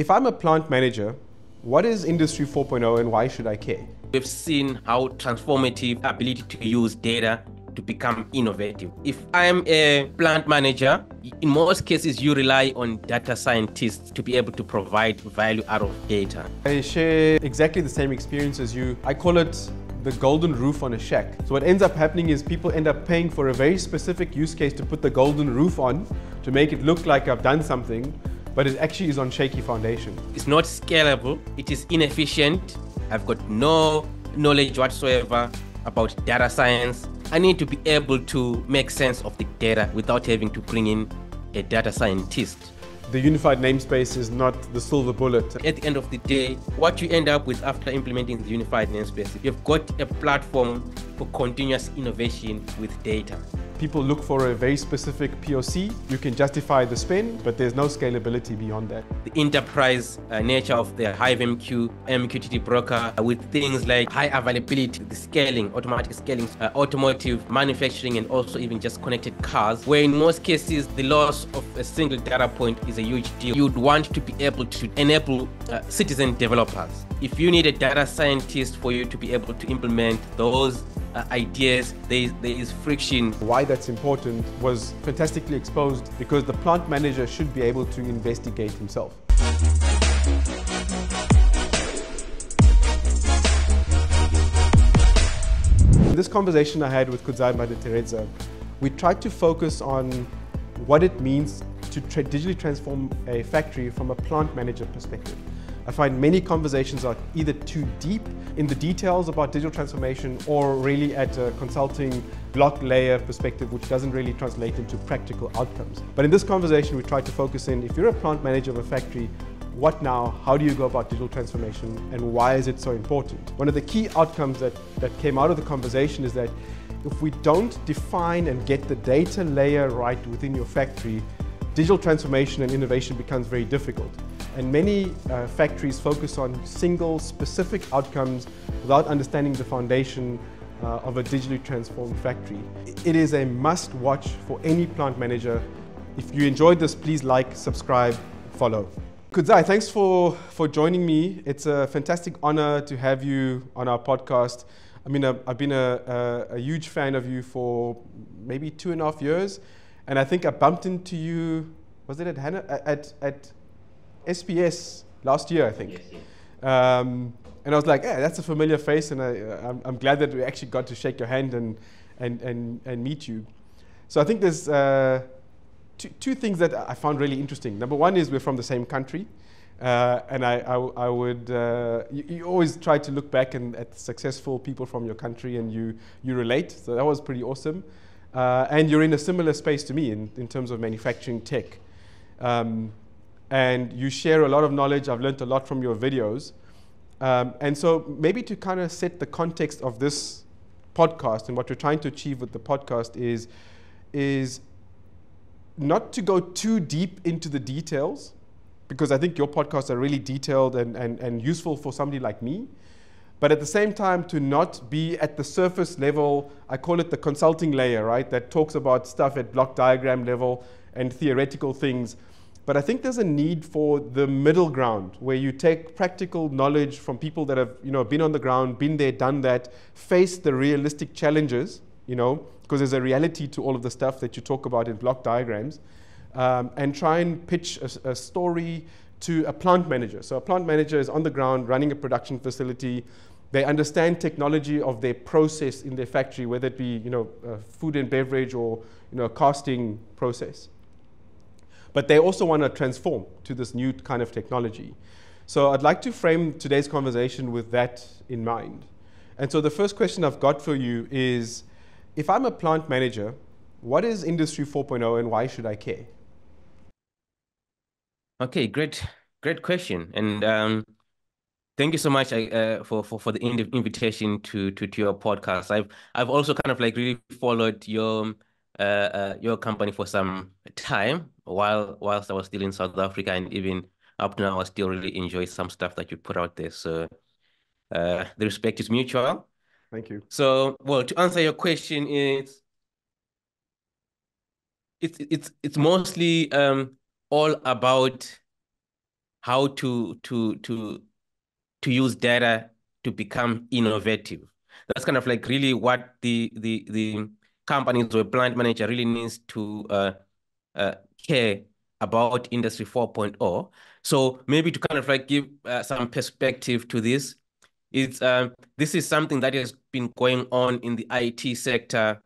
If I'm a plant manager, what is Industry 4.0 and why should I care? We've seen how transformative ability to use data to become innovative. If I'm a plant manager, in most cases, you rely on data scientists to be able to provide value out of data. I share exactly the same experience as you. I call it the golden roof on a shack. So what ends up happening is people end up paying for a very specific use case to put the golden roof on to make it look like I've done something but it actually is on shaky foundation. It's not scalable, it is inefficient. I've got no knowledge whatsoever about data science. I need to be able to make sense of the data without having to bring in a data scientist. The unified namespace is not the silver bullet. At the end of the day, what you end up with after implementing the unified namespace, you've got a platform for continuous innovation with data people look for a very specific POC, you can justify the spend, but there's no scalability beyond that. The enterprise uh, nature of the HiveMQ, MQTT broker uh, with things like high availability, the scaling, automatic scaling, uh, automotive, manufacturing, and also even just connected cars, where in most cases the loss of a single data point is a huge deal. You'd want to be able to enable uh, citizen developers. If you need a data scientist for you to be able to implement those uh, ideas, there is, there is friction. Why that's important was fantastically exposed because the plant manager should be able to investigate himself. In this conversation I had with Kudzai Manditereza, we tried to focus on what it means to tra digitally transform a factory from a plant manager perspective. I find many conversations are either too deep in the details about digital transformation or really at a consulting block layer perspective, which doesn't really translate into practical outcomes. But in this conversation, we try to focus in, if you're a plant manager of a factory, what now, how do you go about digital transformation, and why is it so important? One of the key outcomes that, that came out of the conversation is that if we don't define and get the data layer right within your factory, digital transformation and innovation becomes very difficult. And many uh, factories focus on single specific outcomes without understanding the foundation uh, of a digitally transformed factory. It is a must watch for any plant manager. If you enjoyed this, please like, subscribe, follow. Kudzai, thanks for, for joining me. It's a fantastic honor to have you on our podcast. I mean, I've been a, a, a huge fan of you for maybe two and a half years. And I think I bumped into you, was it at, Hannah, at, at SPS last year, I think. Yes, yes. Um, and I was like, yeah, that's a familiar face, and I, am I'm glad that we actually got to shake your hand and, and, and, and meet you. So I think there's uh, two, two things that I found really interesting. Number one is we're from the same country. Uh, and I, I, I would, uh, you, you, always try to look back and, at successful people from your country and you, you relate. So that was pretty awesome. Uh, and you're in a similar space to me in, in terms of manufacturing tech. Um, and you share a lot of knowledge. I've learned a lot from your videos. Um, and so maybe to kind of set the context of this podcast and what we're trying to achieve with the podcast is, is not to go too deep into the details, because I think your podcasts are really detailed and, and, and useful for somebody like me. But at the same time, to not be at the surface level, I call it the consulting layer, right? That talks about stuff at block diagram level and theoretical things but I think there's a need for the middle ground where you take practical knowledge from people that have you know, been on the ground, been there, done that, face the realistic challenges, you know, because there's a reality to all of the stuff that you talk about in block diagrams, um, and try and pitch a, a story to a plant manager. So a plant manager is on the ground running a production facility. They understand technology of their process in their factory, whether it be you know, food and beverage or you know, a casting process. But they also want to transform to this new kind of technology. So I'd like to frame today's conversation with that in mind. And so the first question I've got for you is, if I'm a plant manager, what is Industry 4.0 and why should I care? Okay, great, great question. And um, thank you so much uh, for, for, for the invitation to, to, to your podcast. I've, I've also kind of like really followed your uh, uh, your company for some time while whilst I was still in South Africa, and even up to now, I still really enjoy some stuff that you put out there. So uh, the respect is mutual. Thank you. So, well, to answer your question, is it's it's it's mostly um, all about how to to to to use data to become innovative. That's kind of like really what the the the companies or plant manager really needs to uh, uh, care about Industry 4.0. So maybe to kind of like give uh, some perspective to this, it's um, this is something that has been going on in the IT sector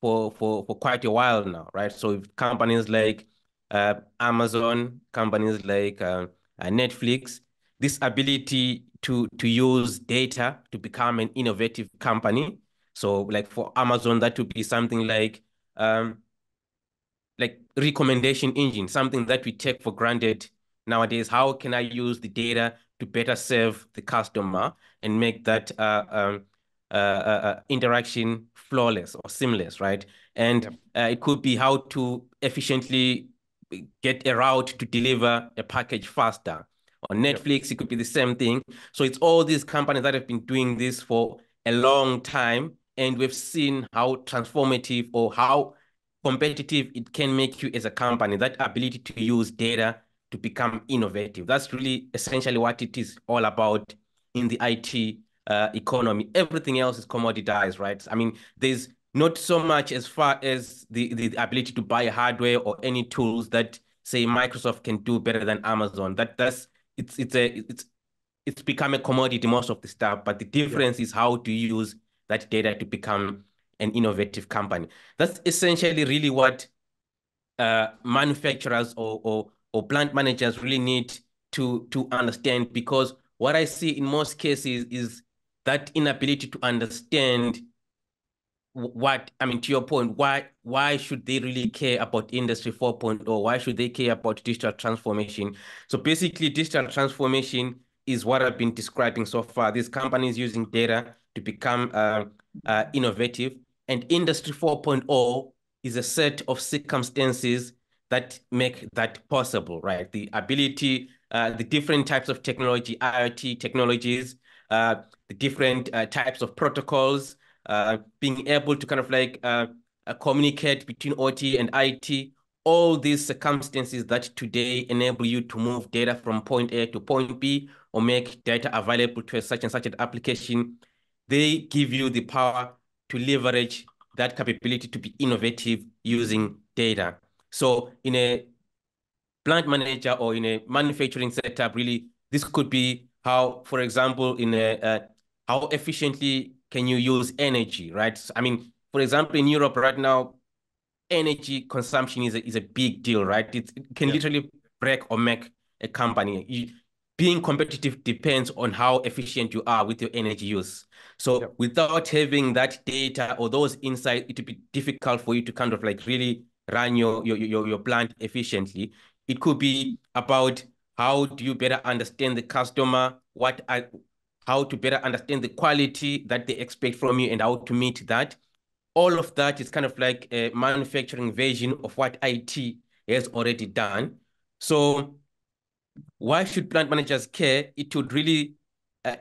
for for for quite a while now, right? So if companies like uh, Amazon, companies like uh, uh, Netflix, this ability to to use data to become an innovative company. So like for Amazon, that would be something like um, like recommendation engine, something that we take for granted nowadays. How can I use the data to better serve the customer and make that uh, um, uh, uh, uh interaction flawless or seamless, right? And. Uh, it could be how to efficiently get a route to deliver a package faster. On Netflix, yep. it could be the same thing. So it's all these companies that have been doing this for a long time, and we've seen how transformative or how competitive it can make you as a company. That ability to use data to become innovative. That's really essentially what it is all about in the IT uh, economy. Everything else is commoditized, right? I mean, there's not so much as far as the, the ability to buy hardware or any tools that say Microsoft can do better than Amazon. That that's it's it's a it's it's become a commodity most of the stuff. But the difference yeah. is how to use that data to become an innovative company. That's essentially really what uh, manufacturers or, or or plant managers really need to to understand because what I see in most cases is that inability to understand what I mean to your point, why why should they really care about industry 4.0? Why should they care about digital transformation? So basically, digital transformation is what I've been describing so far. These companies using data to become uh, uh, innovative, and industry 4.0 is a set of circumstances that make that possible, right? The ability, uh, the different types of technology, IoT technologies, uh, the different uh, types of protocols, uh, being able to kind of like uh, uh, communicate between OT and IT, all these circumstances that today enable you to move data from point A to point B or make data available to a such and such an application, they give you the power to leverage that capability to be innovative using data. So in a plant manager or in a manufacturing setup, really, this could be how, for example, in a, uh, how efficiently can you use energy, right? So, I mean, for example, in Europe right now, energy consumption is a, is a big deal, right? It, it can yeah. literally break or make a company. You, being competitive depends on how efficient you are with your energy use. So yep. without having that data or those insights, it would be difficult for you to kind of like really run your, your, your, your plant efficiently. It could be about how do you better understand the customer, what are, how to better understand the quality that they expect from you and how to meet that. All of that is kind of like a manufacturing version of what IT has already done. So why should plant managers care? It would really uh,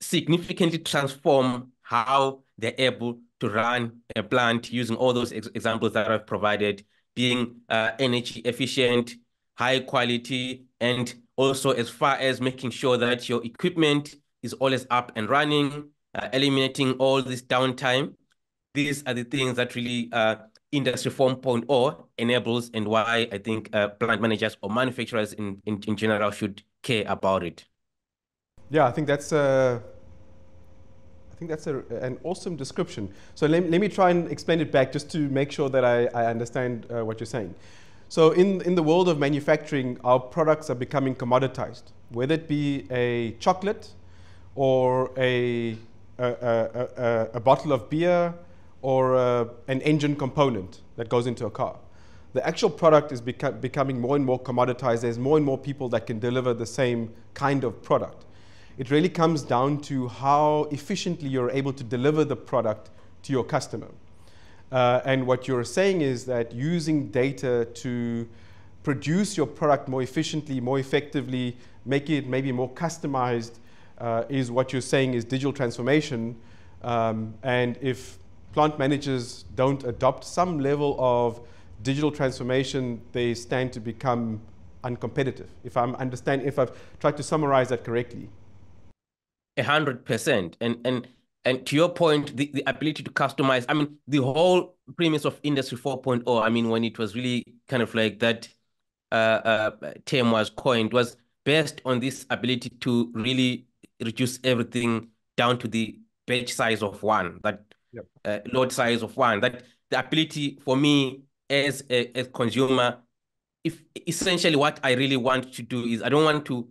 significantly transform how they're able to run a plant using all those ex examples that I've provided, being uh, energy efficient, high quality, and also as far as making sure that your equipment is always up and running, uh, eliminating all this downtime. These are the things that really uh, Industry 4.0 enables and why I think uh, plant managers or manufacturers in, in, in general should care about it. Yeah, I think that's a, I think that's a, an awesome description. So let, let me try and explain it back just to make sure that I, I understand uh, what you're saying. So in, in the world of manufacturing, our products are becoming commoditized, whether it be a chocolate or a, a, a, a bottle of beer or uh, an engine component that goes into a car. The actual product is becoming more and more commoditized. There's more and more people that can deliver the same kind of product. It really comes down to how efficiently you're able to deliver the product to your customer. Uh, and what you're saying is that using data to produce your product more efficiently, more effectively, make it maybe more customized, uh, is what you're saying is digital transformation. Um, and if plant managers don't adopt some level of digital transformation, they stand to become uncompetitive. If I'm understanding, if I've tried to summarize that correctly. A hundred percent. And and and to your point, the, the ability to customize, I mean, the whole premise of Industry 4.0, I mean, when it was really kind of like that uh, uh, term was coined, was based on this ability to really reduce everything down to the batch size of one, that yep. uh, load size of one, that the ability for me as a as consumer, if essentially what I really want to do is I don't want to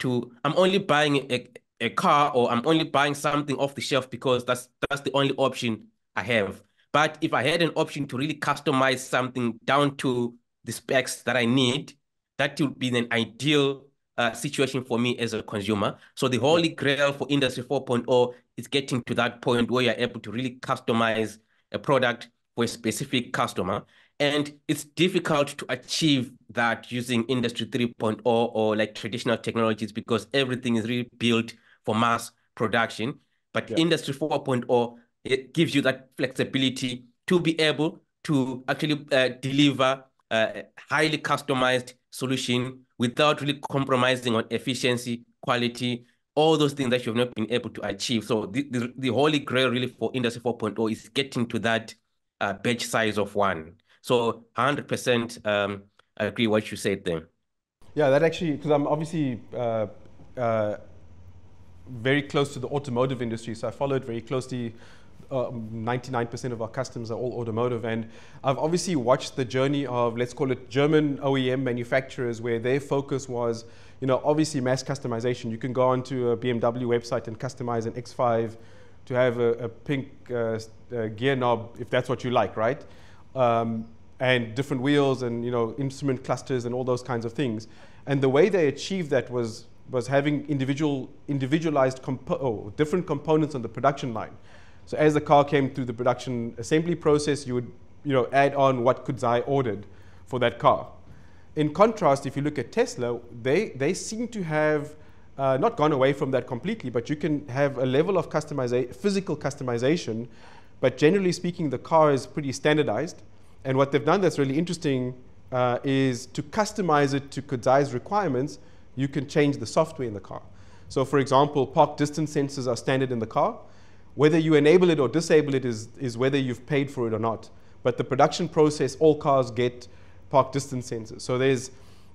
to I'm only buying a, a car or I'm only buying something off the shelf because that's that's the only option I have. But if I had an option to really customize something down to the specs that I need, that would be an ideal uh, situation for me as a consumer. So the holy grail for Industry 4.0 is getting to that point where you're able to really customize a product for a specific customer. And it's difficult to achieve that using Industry 3.0 or like traditional technologies because everything is really built for mass production. But yeah. Industry 4.0, it gives you that flexibility to be able to actually uh, deliver a highly customized solution without really compromising on efficiency, quality, all those things that you've not been able to achieve. So the, the, the holy grail really for Industry 4.0 is getting to that uh, batch size of one. So 100% um, I agree what you said there. Yeah, that actually, because I'm obviously uh, uh, very close to the automotive industry, so I followed very closely 99% uh, of our customers are all automotive. And I've obviously watched the journey of, let's call it German OEM manufacturers, where their focus was, you know, obviously mass customization. You can go onto a BMW website and customize an X5 to have a, a pink uh, uh, gear knob if that's what you like, right? Um, and different wheels and, you know, instrument clusters and all those kinds of things. And the way they achieved that was was having individual individualized compo- oh, different components on the production line. So as the car came through the production assembly process, you would you know, add on what Kudzai ordered for that car. In contrast, if you look at Tesla, they, they seem to have uh, not gone away from that completely, but you can have a level of customization, physical customization, but generally speaking, the car is pretty standardized. And what they've done that's really interesting uh, is to customize it to Kudzai's requirements, you can change the software in the car. So for example, park distance sensors are standard in the car. Whether you enable it or disable it is, is whether you've paid for it or not. But the production process, all cars get park distance sensors. So there's,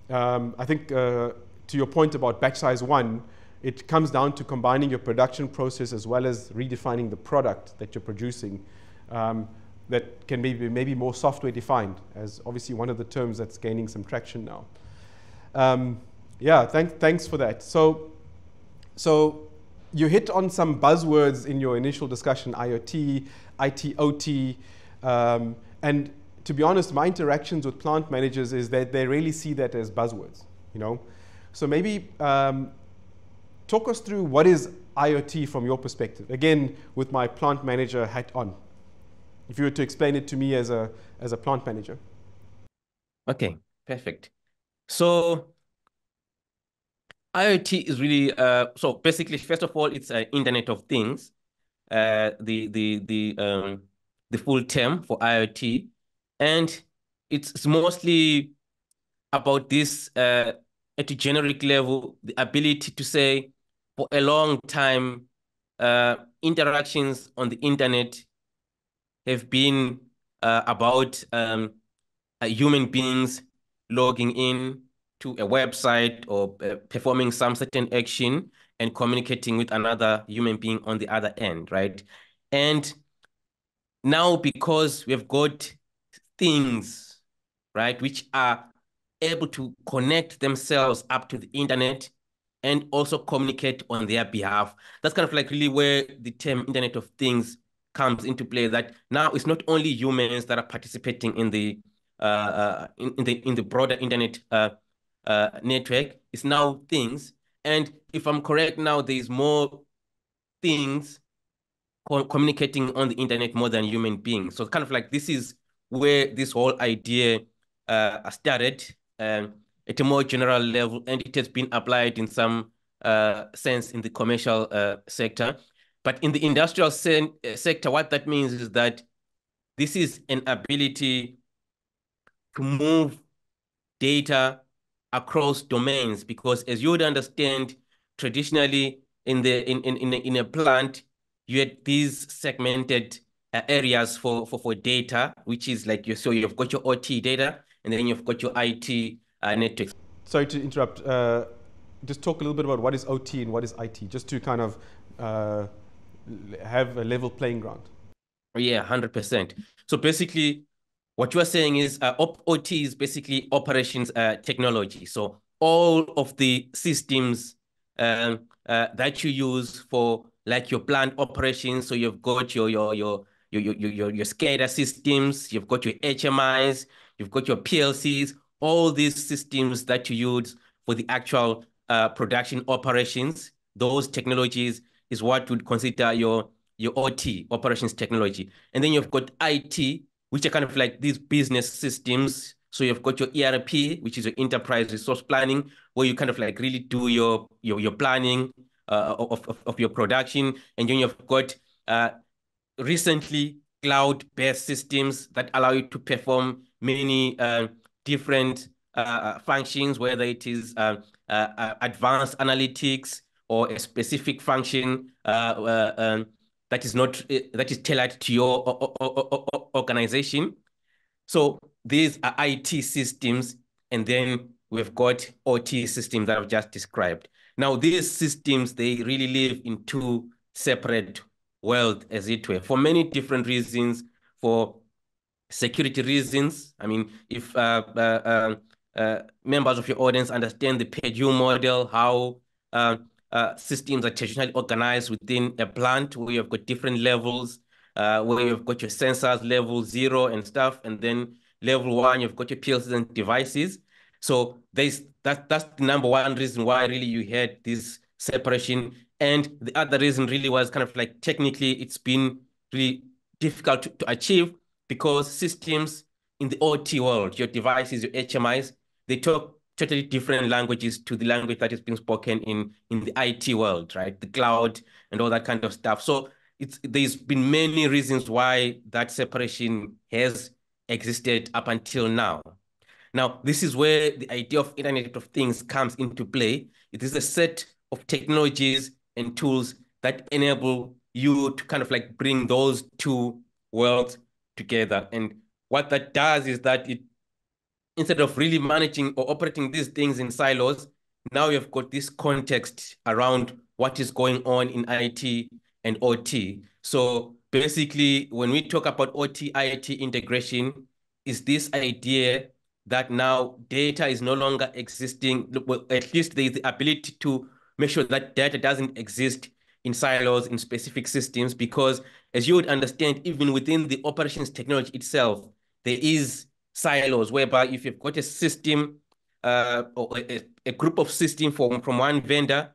um, I think, uh, to your point about batch size one, it comes down to combining your production process as well as redefining the product that you're producing um, that can be maybe more software defined, as obviously one of the terms that's gaining some traction now. Um, yeah, thank, thanks for that. So, so you hit on some buzzwords in your initial discussion IoT, IT, OT. Um, and to be honest, my interactions with plant managers is that they really see that as buzzwords. You know, so maybe um, talk us through what is IoT from your perspective. Again, with my plant manager hat on. If you were to explain it to me as a as a plant manager. Okay, perfect. So IoT is really uh, so basically first of all it's uh, Internet of Things, uh, the the the um, the full term for IoT, and it's, mostly about this uh, at a generic level the ability to say for a long time uh, interactions on the internet have been uh, about um, human beings logging in to a website or uh, performing some certain action and communicating with another human being on the other end, right? And now because we've got things, right, which are able to connect themselves up to the internet and also communicate on their behalf. That's kind of like really where the term Internet of Things comes into play. That now it's not only humans that are participating in the uh, uh, in, in, the in the broader internet uh, uh, network is now things. And if I'm correct now, there's more things co communicating on the internet more than human beings. So kind of like this is where this whole idea uh, started um, at a more general level, and it has been applied in some uh, sense in the commercial uh, sector. But in the industrial se sector, what that means is that this is an ability to move data across domains because as you would understand, traditionally in the in in in a, in a plant, you had these segmented uh, areas for, for for data, which is like you so you've got your OT data and then you've got your IT uh, networks. Sorry to interrupt. Uh, just talk a little bit about what is OT and what is IT, just to kind of uh, have a level playing ground. Yeah, hundred percent. So basically, what you are saying is uh, OT is basically operations uh, technology. So all of the systems um, uh, that you use for like your plant operations. So you've got your your your your your your, your SCADA systems, you've got your HMIs, you've got your PLCs, all these systems that you use for the actual uh, production operations. Those technologies is what would consider your your OT operations technology, and then you've got IT, which are kind of like these business systems. So you've got your ERP, which is your enterprise resource planning, where you kind of like really do your your, your planning uh, of, of, of your production. And then you've got uh, recently cloud-based systems that allow you to perform many uh, different uh, uh, functions, whether it is uh, advanced analytics or a specific function um, that is not that is tailored to your organization. So these are IT systems, and then we've got OT systems that I've just described. Now, these systems, they really live in two separate worlds, as it were, for many different reasons, for security reasons. I mean, if uh, uh, uh, uh members of your audience understand the Purdue model, how uh, uh, systems are traditionally organized within a plant where you've got different levels, where you've got your sensors level zero and stuff, and then level one, you've got your PLCs and devices. So there's that that's the number one reason why really you had this separation. And the other reason really was kind of like technically it's been really difficult to, to achieve because systems in the OT world, your devices, your HMIs, they talk totally different languages to the language that is being spoken in, in the IT world, right? The cloud and all that kind of stuff. So it's there's been many reasons why that separation has existed up until now. Now, this is where the idea of Internet of Things comes into play. It is a set of technologies and tools that enable you to kind of like bring those two worlds together. And what that does is that it, instead of really managing or operating these things in silos, now you've got this context around what is going on in IT and OT. So basically, when we talk about OT IT integration, is this idea that now data is no longer existing, well, at least there is the ability to make sure that data doesn't exist in silos in specific systems because as you would understand, even within the operations technology itself, there is silos whereby if you've got a system uh, or a, a group of systems from, from one vendor,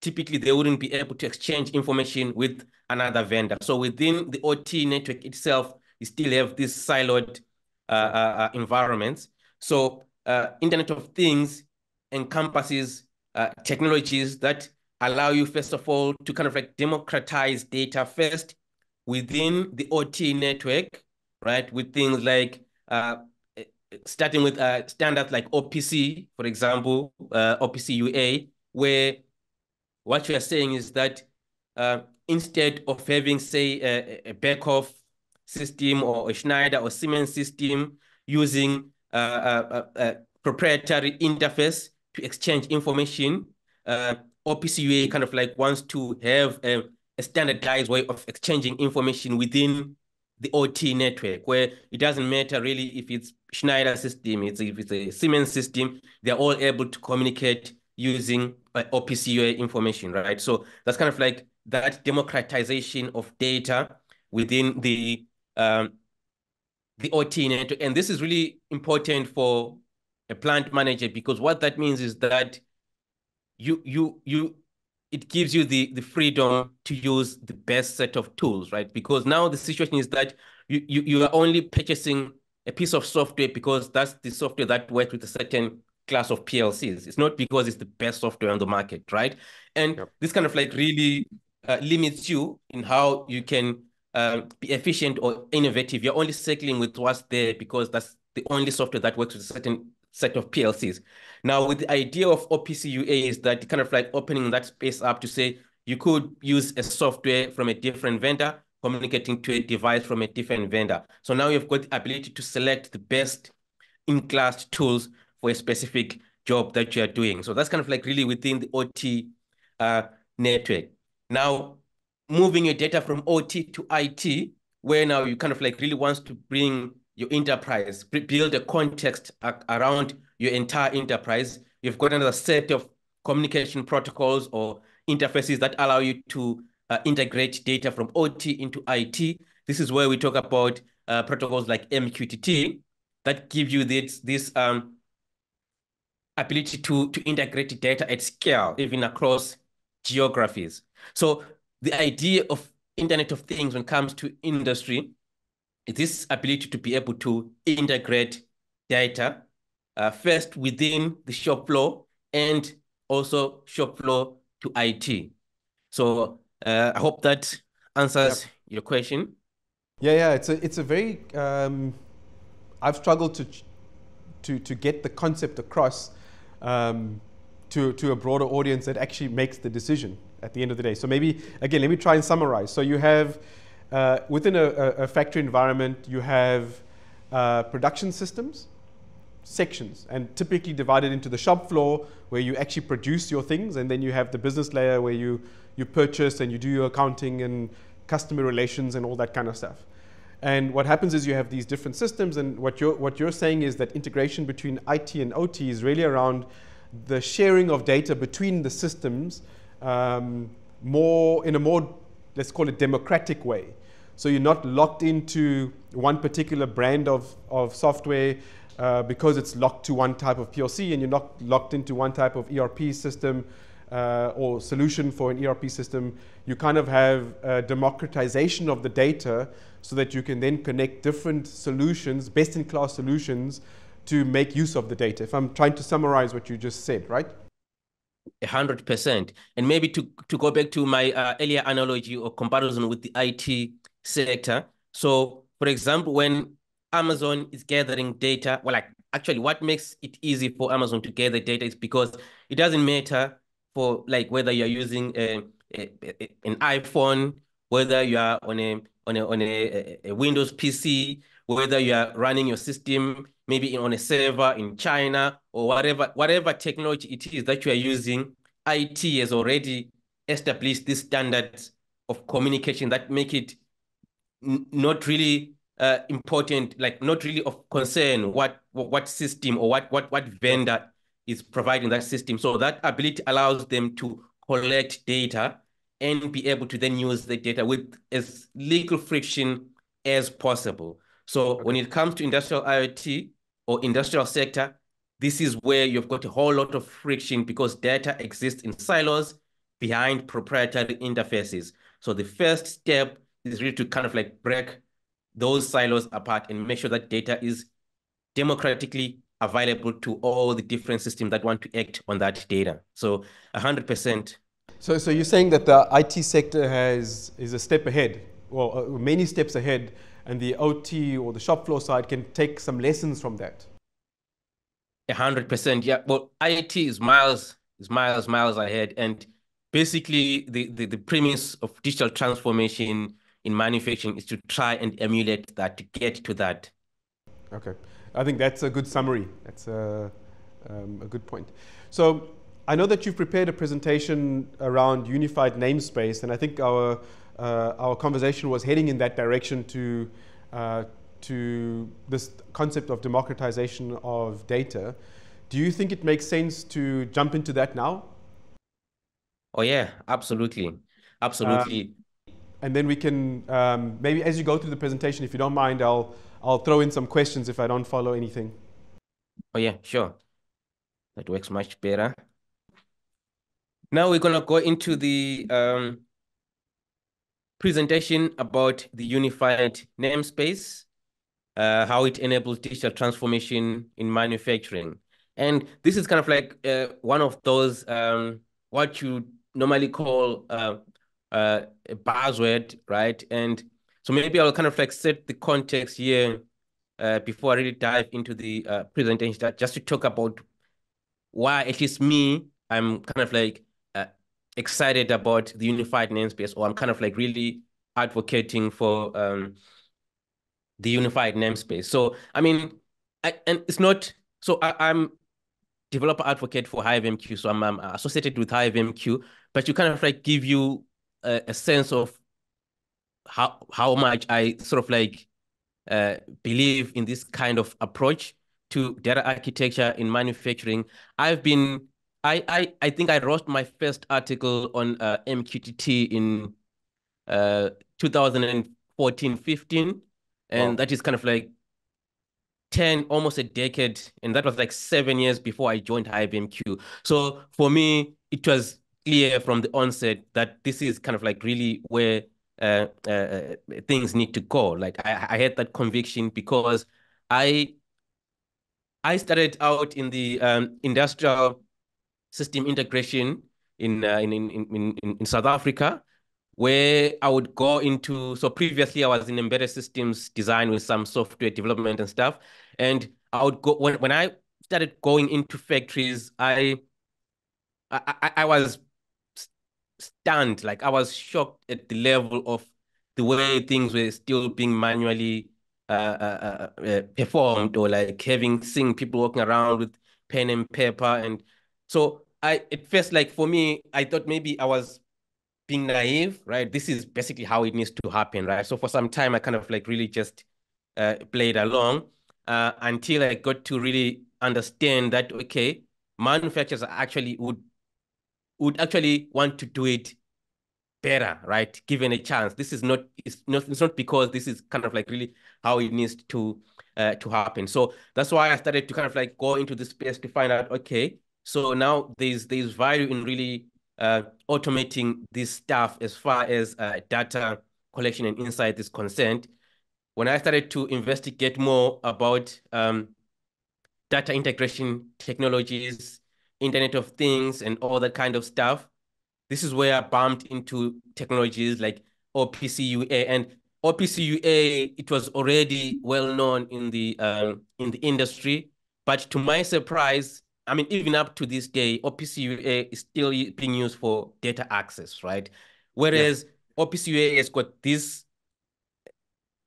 typically they wouldn't be able to exchange information with another vendor. So within the OT network itself, you still have these siloed uh, uh, uh environments. So uh, Internet of Things encompasses uh, technologies that allow you, first of all, to kind of like democratize data first within the OT network, right? With things like uh, starting with uh, standards like OPC, for example, uh, OPC UA, where what you are saying is that uh, instead of having, say, a, a Beckhoff system or a Schneider or Siemens system using a, uh, a, uh, proprietary interface to exchange information, uh, OPCUA kind of like wants to have a, a standardized way of exchanging information within the OT network, where it doesn't matter really if it's Schneider system, it's if it's a Siemens system, they're all able to communicate using uh, OPCUA information, right? So that's kind of like that democratization of data within the um, the OT network. And this is really important for a plant manager because what that means is that you you you it gives you the the freedom to use the best set of tools, right? Because now the situation is that you you, you are only purchasing a piece of software because that's the software that works with a certain class of PLCs. It's not because it's the best software on the market, right? And yep. this kind of like really uh, limits you in how you can uh, be efficient or innovative. You're only circling with what's there because that's the only software that works with a certain set of PLCs. Now, with the idea of OPC UA is that kind of like opening that space up to say you could use a software from a different vendor communicating to a device from a different vendor. So now you've got the ability to select the best in-class tools for a specific job that you are doing. So that's kind of like really within the OT uh, network. Now, moving your data from OT to IT, where now you kind of like really wants to bring your enterprise, build a context around your entire enterprise. You've got another set of communication protocols or interfaces that allow you to uh, integrate data from OT into IT. This is where we talk about uh, protocols like MQTT that give you this, this um, ability to, to integrate data at scale, even across geographies. So the idea of Internet of Things when it comes to industry this ability to be able to integrate data uh, first within the shop floor and also shop floor to IT. So uh, I hope that answers yep. your question. Yeah, yeah, it's a it's a very um, I've struggled to to to get the concept across um, to to a broader audience that actually makes the decision at the end of the day. So maybe again, let me try and summarize. So you have uh, within a, a, factory environment, you have uh, production systems, sections, and typically divided into the shop floor where you actually produce your things, and then you have the business layer where you you purchase and you do your accounting and customer relations and all that kind of stuff. And what happens is you have these different systems, and what you're, what you're saying is that integration between IT and OT is really around the sharing of data between the systems um, more in a more, let's call it democratic way. So you're not locked into one particular brand of, of software uh, because it's locked to one type of PLC, and you're not locked into one type of ERP system uh, or solution for an ERP system, you kind of have a democratization of the data so that you can then connect different solutions, best in class solutions, to make use of the data. If I'm trying to summarize what you just said, right? A hundred percent. And maybe to, to go back to my uh, earlier analogy or comparison with the IT sector. So, for example, when Amazon is gathering data, well, like actually, what makes it easy for Amazon to gather data is because it doesn't matter for like whether you're using a, a, a, an iPhone, whether you are on a on a on a, a Windows PC, whether you are running your system maybe on a server in China or whatever whatever technology it is that you are using, IT has already established these standards of communication that make it not really uh, important, like not really of concern what what system or what what what vendor is providing that system. So that ability allows them to collect data and be able to then use the data with as little friction as possible. So okay. when it comes to industrial IoT or industrial sector, this is where you've got a whole lot of friction because data exists in silos behind proprietary interfaces. So the first step is really to kind of like break those silos apart and make sure that data is democratically available to all the different systems that want to act on that data. So 100%. So, so you're saying that the IT sector has is a step ahead, well, uh, many steps ahead, and the OT or the shop floor side can take some lessons from that. 100%. Yeah. Well, IT is miles, is miles, miles ahead. And basically, the, the, the premise of digital transformation in manufacturing is to try and emulate that, to get to that. Okay. I think that's a good summary. That's a, um, a good point. So I know that you've prepared a presentation around unified namespace, and I think our uh, our conversation was heading in that direction to uh, to this concept of democratization of data. Do you think it makes sense to jump into that now? Oh yeah, absolutely, absolutely. Uh, and then we can um, maybe as you go through the presentation, if you don't mind, I'll I'll throw in some questions if I don't follow anything. Oh yeah, sure. That works much better. Now we're gonna go into the um, presentation about the unified namespace, uh, how it enables digital transformation in manufacturing. And this is kind of like uh, one of those, um, what you normally call uh, uh a buzzword, right? And so maybe I'll kind of like set the context here uh, before I really dive into the uh, presentation, just to talk about why, at least me, I'm kind of like excited about the unified namespace, or I'm kind of like really advocating for um, the unified namespace. So, I mean, I, and it's not, so I, am developer advocate for HiveMQ, so I'm, I'm, associated with HiveMQ, but you kind of like give you a, a sense of how how much I sort of like uh, believe in this kind of approach to data architecture in manufacturing. I've been, I I, I think I wrote my first article on uh, MQTT in uh, 2014, 15, and wow. that is kind of like 10, almost a decade, and that was like seven years before I joined HiveMQ. So for me, it was clear from the onset that this is kind of like really where uh, uh, uh, things need to go. Like I, I had that conviction because I I started out in the um, industrial system integration in, uh, in, in, in, in South Africa, where I would go into, so previously I was in embedded systems design with some software development and stuff. And I would go, when, when I started going into factories, I, I, I was stunned. Like I was shocked at the level of the way things were still being manually uh, uh, uh, uh, performed, or like having seeing people walking around with pen and paper. And so I, it feels like for me, I thought maybe I was being naive, right? This is basically how it needs to happen, right? So for some time, I kind of like really just uh, played along uh, until I got to really understand that okay, manufacturers actually would would actually want to do it better, right? Given a chance. This is not it's not it's not because this is kind of like really how it needs to uh, to happen. So that's why I started to kind of like go into this space to find out, okay, so now there's there's value in really uh, automating this stuff as far as uh, data collection and insight is concerned. When I started to investigate more about um, data integration technologies, Internet of Things, and all that kind of stuff. This is where I bumped into technologies like OPC UA and OPC UA. It was already well known in the um, in the industry, but to my surprise, I mean, even up to this day, OPC UA is still being used for data access, right? Whereas yeah. OPC UA has got this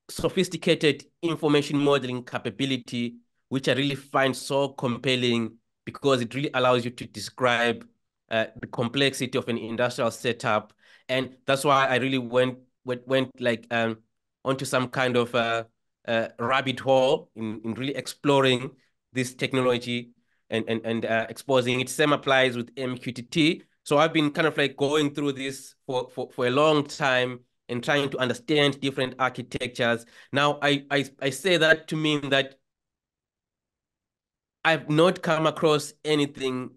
sophisticated information modeling capability, which I really find so compelling because it really allows you to describe uh, the complexity of an industrial setup. And that's why I really went went, went like um, onto some kind of uh, uh, rabbit hole in, in really exploring this technology and and, and uh, exposing it. Same applies with MQTT. So I've been kind of like going through this for, for, for a long time and trying to understand different architectures. Now, I, I, I say that to mean that I've not come across anything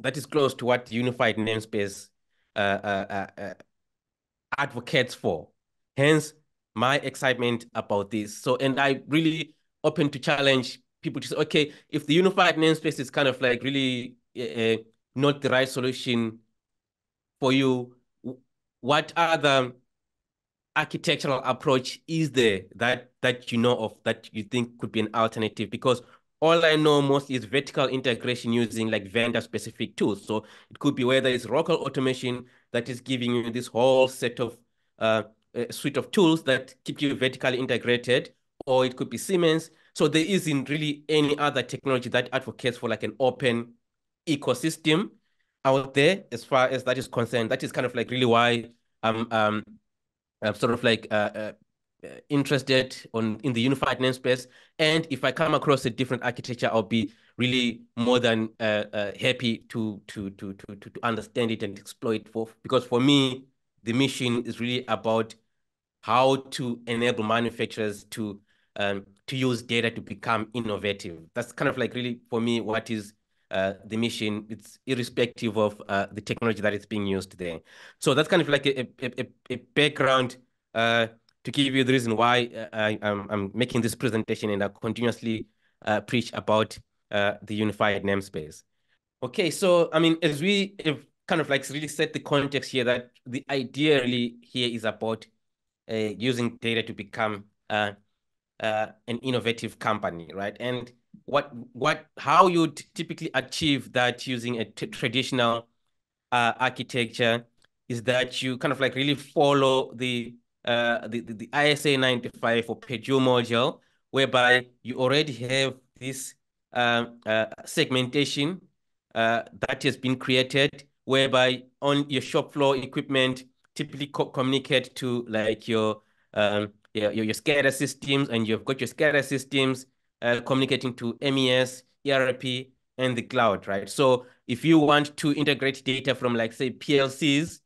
that is close to what unified namespace uh, uh, uh, uh, advocates for. Hence, my excitement about this. So, and I really open to challenge people to say, okay, if the unified namespace is kind of like really uh, not the right solution for you, what other architectural approach is there that that you know of that you think could be an alternative? Because all I know mostly is vertical integration using like vendor specific tools. So it could be whether it's Rockwell automation that is giving you this whole set of uh, suite of tools that keep you vertically integrated, or it could be Siemens. So there isn't really any other technology that advocates for like an open ecosystem out there as far as that is concerned. That is kind of like really why I'm um I'm sort of like uh, uh interested on in the unified namespace and if i come across a different architecture i'll be really more than uh, uh, happy to, to to to to understand it and explore it for because for me the mission is really about how to enable manufacturers to um, to use data to become innovative. That's kind of like really for me what is uh, the mission. It's irrespective of uh, the technology that is being used there. So that's kind of like a, a, a, background uh, to give you the reason why uh, I, am making this presentation and I continuously uh, preach about uh, the unified namespace. Okay, so I mean, as we have kind of like really set the context here that the idea really here is about using data to become uh, an innovative company, right? And what what how you typically achieve that using a traditional uh, architecture is that you kind of like really follow the uh, the, the, the ISA 95 or Purdue module, whereby you already have this uh, uh, segmentation uh, that has been created, whereby on your shop floor equipment typically co communicate to like your um, your, your, SCADA systems, and you've got your SCADA systems uh, communicating to MES, ERP, and the cloud, right? So if you want to integrate data from like say PLCs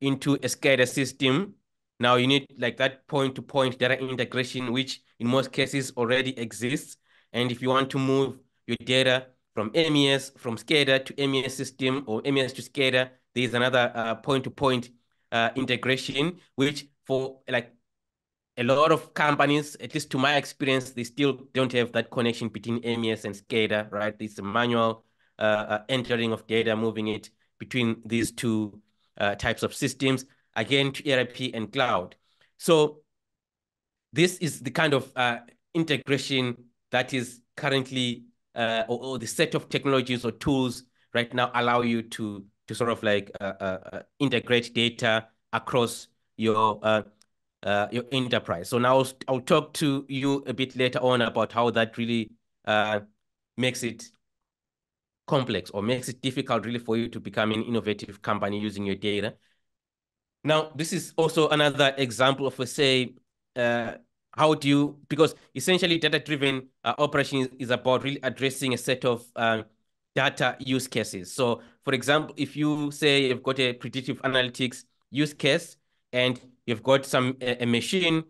into a SCADA system, now you need like that point-to-point -point data integration, which in most cases already exists. And if you want to move your data from MES, from SCADA to MES system or MES to SCADA, there's another uh, point-to-point uh, integration, which for like a lot of companies, at least to my experience, they still don't have that connection between MES and SCADA, right? It's a manual uh, uh, entering of data, moving it between these two uh, types of systems, again, to ERP and cloud. So this is the kind of uh, integration that is currently, uh, or, or, the set of technologies or tools right now allow you to, to sort of like uh, integrate data across your uh, your enterprise. So now I'll, I'll, talk to you a bit later on about how that really uh, makes it complex or makes it difficult really for you to become an innovative company using your data. Now, this is also another example of, a say, uh, how do you, because essentially data-driven uh, operation is, about really addressing a set of uh, data use cases. So for example, if you say you've got a predictive analytics use case and you've got some a, a machine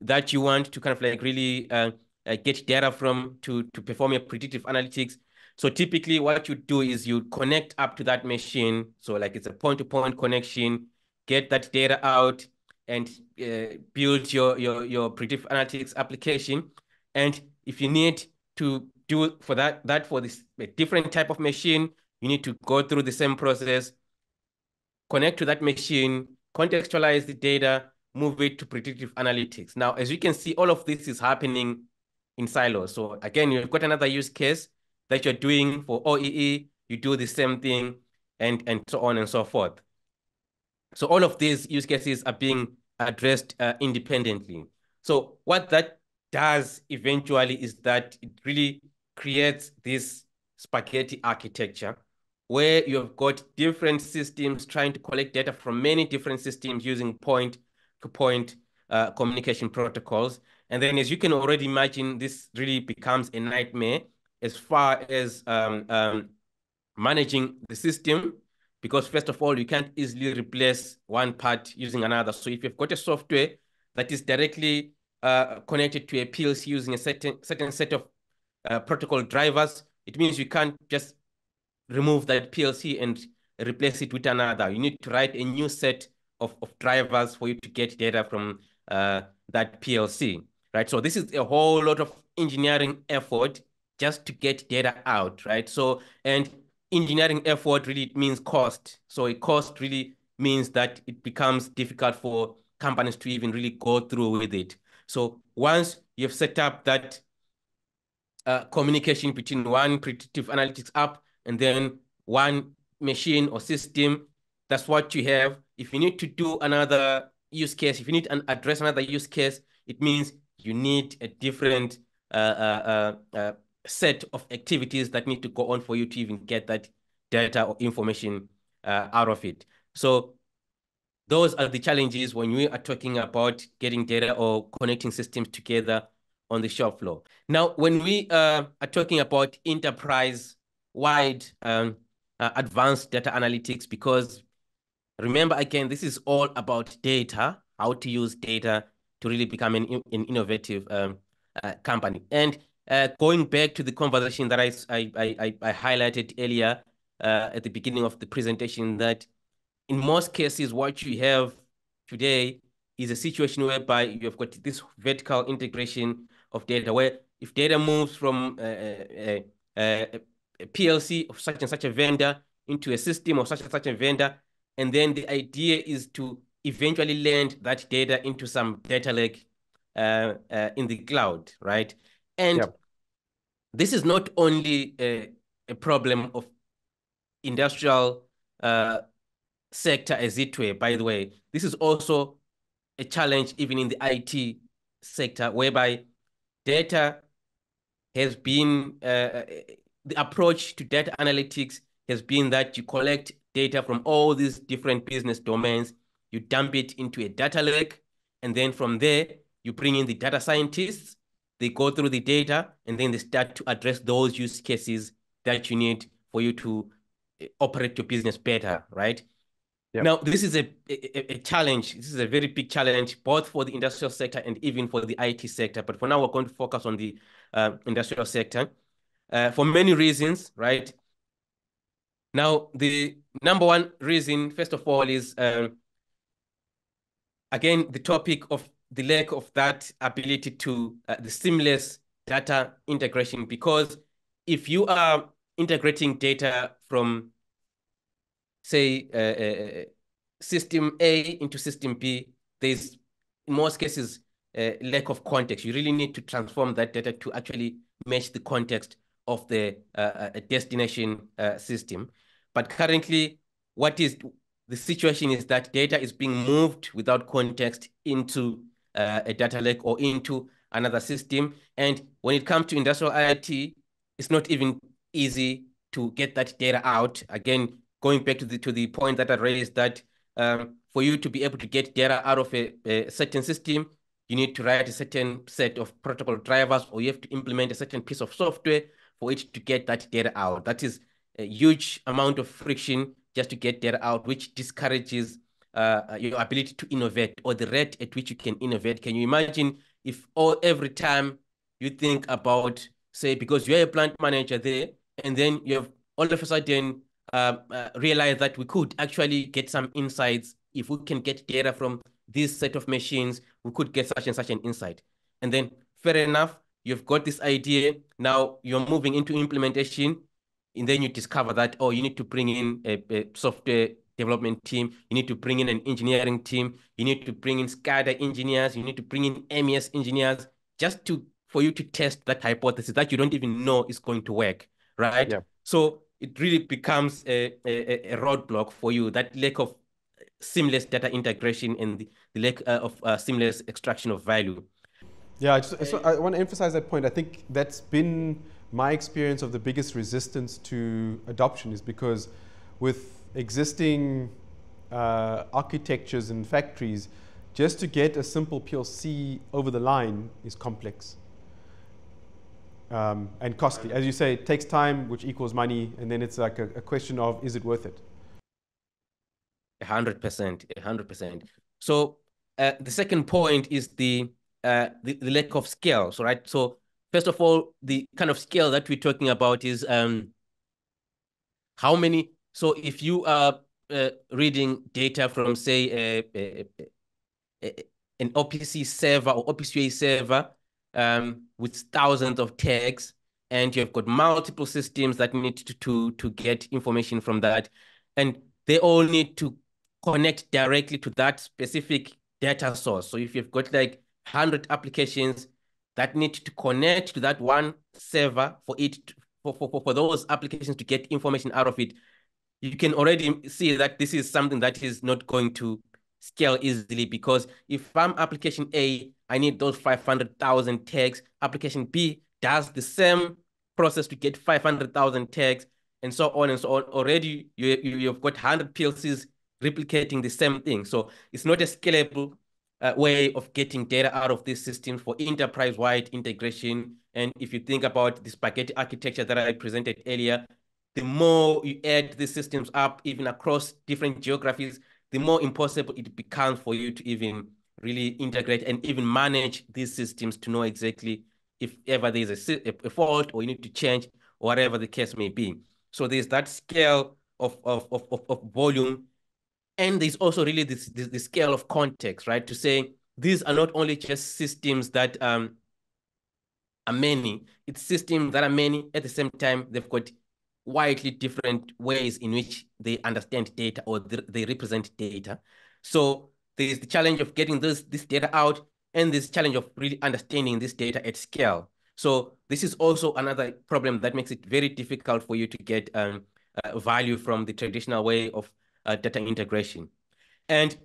that you want to kind of like really uh, uh, get data from to, to perform your predictive analytics. So typically what you do is you connect up to that machine. So like it's a point-to-point -point connection, get that data out and uh, build your, your, your predictive analytics application. And if you need to do for that, that for this different type of machine, you need to go through the same process, connect to that machine, contextualize the data, move it to predictive analytics. Now, as you can see, all of this is happening in silos. So again, you've got another use case that you're doing for OEE, you do the same thing, and, and so on and so forth. So all of these use cases are being addressed uh, independently. So what that does eventually is that it really creates this spaghetti architecture where you've got different systems trying to collect data from many different systems using point-to-point uh, communication protocols. And then as you can already imagine, this really becomes a nightmare as far as um, um, managing the system, because first of all, you can't easily replace one part using another. So if you've got a software that is directly uh, connected to a PLC using a certain, certain set of uh, protocol drivers, it means you can't just remove that PLC and replace it with another. You need to write a new set of, of drivers for you to get data from uh, that PLC, right? So this is a whole lot of engineering effort just to get data out, right? So, and engineering effort really means cost. So a cost really means that it becomes difficult for companies to even really go through with it. So once you've set up that uh, communication between one predictive analytics app and then one machine or system, that's what you have. If you need to do another use case, if you need to address another use case, it means you need a different uh, uh, uh, uh, set of activities that need to go on for you to even get that data or information uh, out of it. So those are the challenges when we are talking about getting data or connecting systems together on the shop floor. Now, when we uh, are talking about enterprise wide um, uh, advanced data analytics because remember again, this is all about data, how to use data to really become an, an innovative um, uh, company. And uh, going back to the conversation that I, I, I, I highlighted earlier uh, at the beginning of the presentation, that in most cases, what you have today is a situation whereby you've got this vertical integration of data, where if data moves from uh, uh, a PLC of such and such a vendor into a system of such and such a vendor. And then the idea is to eventually land that data into some data lake uh, uh, in the cloud, right? And yep. this is not only a, a problem of industrial uh, sector as it were, by the way. This is also a challenge even in the IT sector, whereby data has been, uh, uh, the approach to data analytics has been that you collect data from all these different business domains, you dump it into a data lake, and then from there, you bring in the data scientists, they go through the data, and then they start to address those use cases that you need for you to uh, operate your business better, right? Yep. Now, this is a, a, a, challenge. This is a very big challenge, both for the industrial sector and even for the IT sector. But for now, we're going to focus on the uh, industrial sector uh, for many reasons, right? Now, the number one reason, first of all, is um, again the topic of the lack of that ability to uh, the seamless data integration. Because if you are integrating data from say uh, uh, uh, system A into system B, there's in most cases a lack of context. You really need to transform that data to actually match the context of the uh, destination uh, system. But currently, what is the situation is that data is being moved without context into uh, a data lake or into another system. And when it comes to industrial IoT, it's not even easy to get that data out. Again, going back to the to the point that I raised that um, for you to be able to get data out of a, a, certain system, you need to write a certain set of protocol drivers or you have to implement a certain piece of software for it to get that data out. That is a huge amount of friction just to get data out, which discourages uh, your ability to innovate or the rate at which you can innovate. Can you imagine if all every time you think about, say, because you're a plant manager there, and then you have all of a sudden uh, uh, realize that we could actually get some insights if we can get data from this set of machines we could get such and such an insight and then fair enough you've got this idea now you're moving into implementation and then you discover that oh you need to bring in a, a software development team you need to bring in an engineering team you need to bring in SCADA engineers you need to bring in MES engineers just to for you to test that hypothesis that you don't even know is going to work right yeah. so it really becomes a, a, a roadblock for you, that lack of seamless data integration and the, the lack uh, of uh, seamless extraction of value. Yeah, I, just, so I want to emphasize that point. I think that's been my experience of the biggest resistance to adoption is because with existing uh, architectures and factories, just to get a simple PLC over the line is complex um, and costly. As you say, it takes time, which equals money, and then it's like a, a question of is it worth it? A hundred percent, a hundred percent. So uh, the second point is the, uh, the, the lack of scale. So right, so first of all, the kind of scale that we're talking about is um, how many. So if you are uh, reading data from say a, a, a, an OPC server or OPC server, um, with thousands of tags, and you've got multiple systems that need to, to, to get information from that. And they all need to connect directly to that specific data source. So if you've got like 100 applications that need to connect to that one server for it, to, for, for, for those applications to get information out of it, you can already see that this is something that is not going to scale easily because if I'm application A, I need those 500,000 tags. Application B does the same process to get 500,000 tags and so on and so on. Already you, you, you've got 100 PLCs replicating the same thing. So it's not a scalable uh, way of getting data out of these systems for enterprise-wide integration. And if you think about the spaghetti architecture that I presented earlier, the more you add these systems up, even across different geographies, the more impossible it becomes for you to even really integrate and even manage these systems to know exactly if ever there's a, a fault or you need to change whatever the case may be. So there's that scale of, of, of, of, volume. And there's also really this, this, this scale of context, right? To say these are not only just systems that um, are many, it's systems that are many at the same time, they've got widely different ways in which they understand data or they represent data. So there is the challenge of getting this, this data out. and this challenge of really understanding this data at scale. So this is also another problem that makes it very difficult for you to get um, uh, value from the traditional way of uh, data integration. And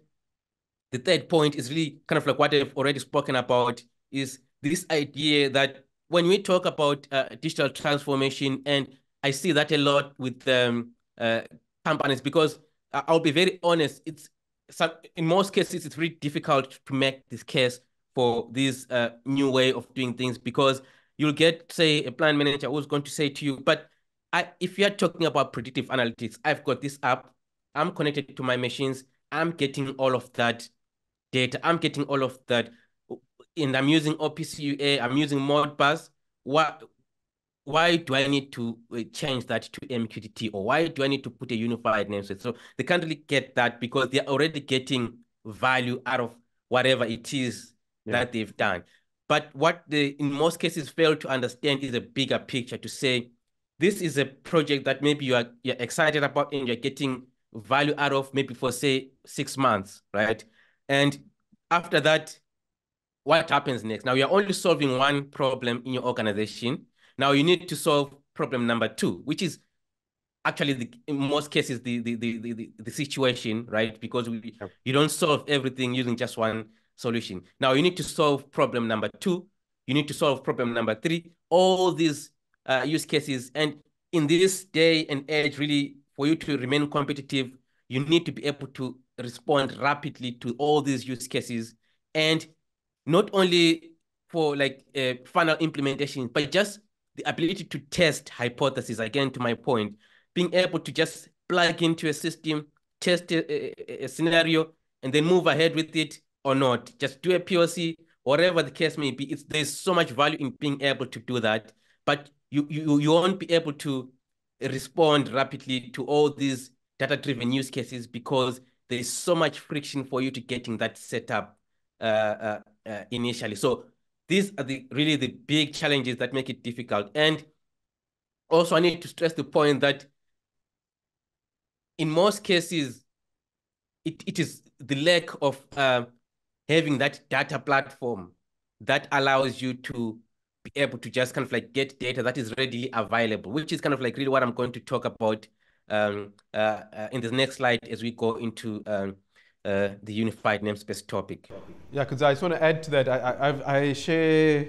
the third point is really kind of like what I've already spoken about is this idea that when we talk about uh, digital transformation, and I see that a lot with um, uh, companies because I'll be very honest, it's some, in most cases, it's really difficult to make this case for this uh, new way of doing things because you'll get, say, a plant manager who's going to say to you, but I, if you're talking about predictive analytics, I've got this app, I'm connected to my machines, I'm getting all of that data, I'm getting all of that, and I'm using OPC UA, I'm using Modbus. What, why do I need to uh, change that to MQTT or why do I need to put a unified namespace? So they can't really get that because they're already getting value out of whatever it is yeah. that they've done. But what they, in most cases, fail to understand is a bigger picture to say, this is a project that maybe you are you're excited about and you're getting value out of maybe for say six months, right? And after that, what happens next? Now you're only solving one problem in your organization now you need to solve problem number two, which is actually the, in most cases the the, the the the situation, right? Because we, you don't solve everything using just one solution. Now you need to solve problem number two. You need to solve problem number three. All these uh, use cases, and in this day and age, really, for you to remain competitive, you need to be able to respond rapidly to all these use cases, and not only for like uh, final implementation, but just the ability to test hypotheses, again, to my point, being able to just plug into a system, test a, a, a scenario, and then move ahead with it or not. Just do a POC, whatever the case may be. It's there's so much value in being able to do that, but you you you won't be able to respond rapidly to all these data-driven use cases because there's so much friction for you to getting that set up uh, uh, uh, initially. So these are the really the big challenges that make it difficult. And also I need to stress the point that in most cases, it, it is the lack of uh, having that data platform that allows you to able to just kind of like get data that is readily available, which is kind of like really what I'm going to talk about um, uh, uh, in the next slide as we go into um, uh, the unified namespace topic. Yeah, because I just want to add to that. I, I, I, share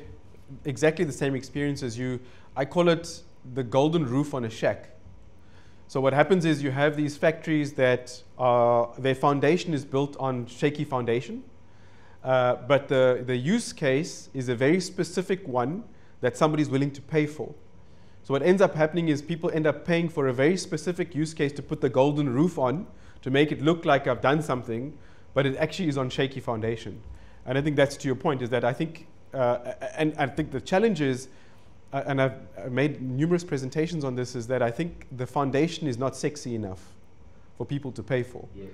exactly the same experience as you. I call it the golden roof on a shack. So what happens is you have these factories that are, their foundation is built on shaky foundation, uh, but the, the use case is a very specific one that somebody's willing to pay for. So what ends up happening is people end up paying for a very specific use case to put the golden roof on, to make it look like I've done something, but it actually is on shaky foundation. And I think that's to your point, is that I think, uh, and I think the challenge is, uh, and I've made numerous presentations on this, is that I think the foundation is not sexy enough for people to pay for. Yeah.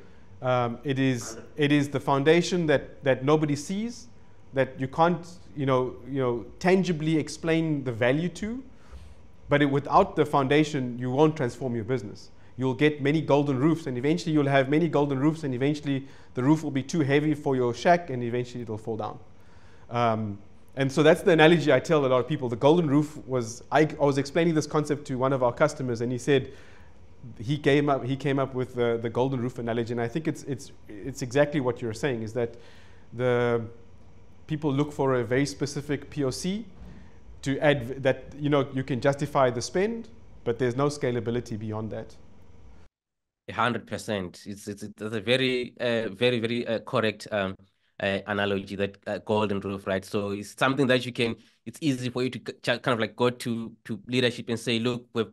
Um, it is it is the foundation that that nobody sees, that you can't you know you know tangibly explain the value to, but it, without the foundation, you won't transform your business you'll get many golden roofs, and eventually you'll have many golden roofs, and eventually the roof will be too heavy for your shack, and eventually it'll fall down. Um, and so that's the analogy I tell a lot of people. The golden roof was, I, I, was explaining this concept to one of our customers, and he said, he came up, he came up with the, the golden roof analogy, and I think it's, it's, it's exactly what you're saying, is that the people look for a very specific POC to add that, you know, you can justify the spend, but there's no scalability beyond that hundred percent. It's, it's it's a very uh, very very uh, correct um, uh, analogy that uh, golden roof, right? So it's something that you can. It's easy for you to kind of like go to to leadership and say, look, we've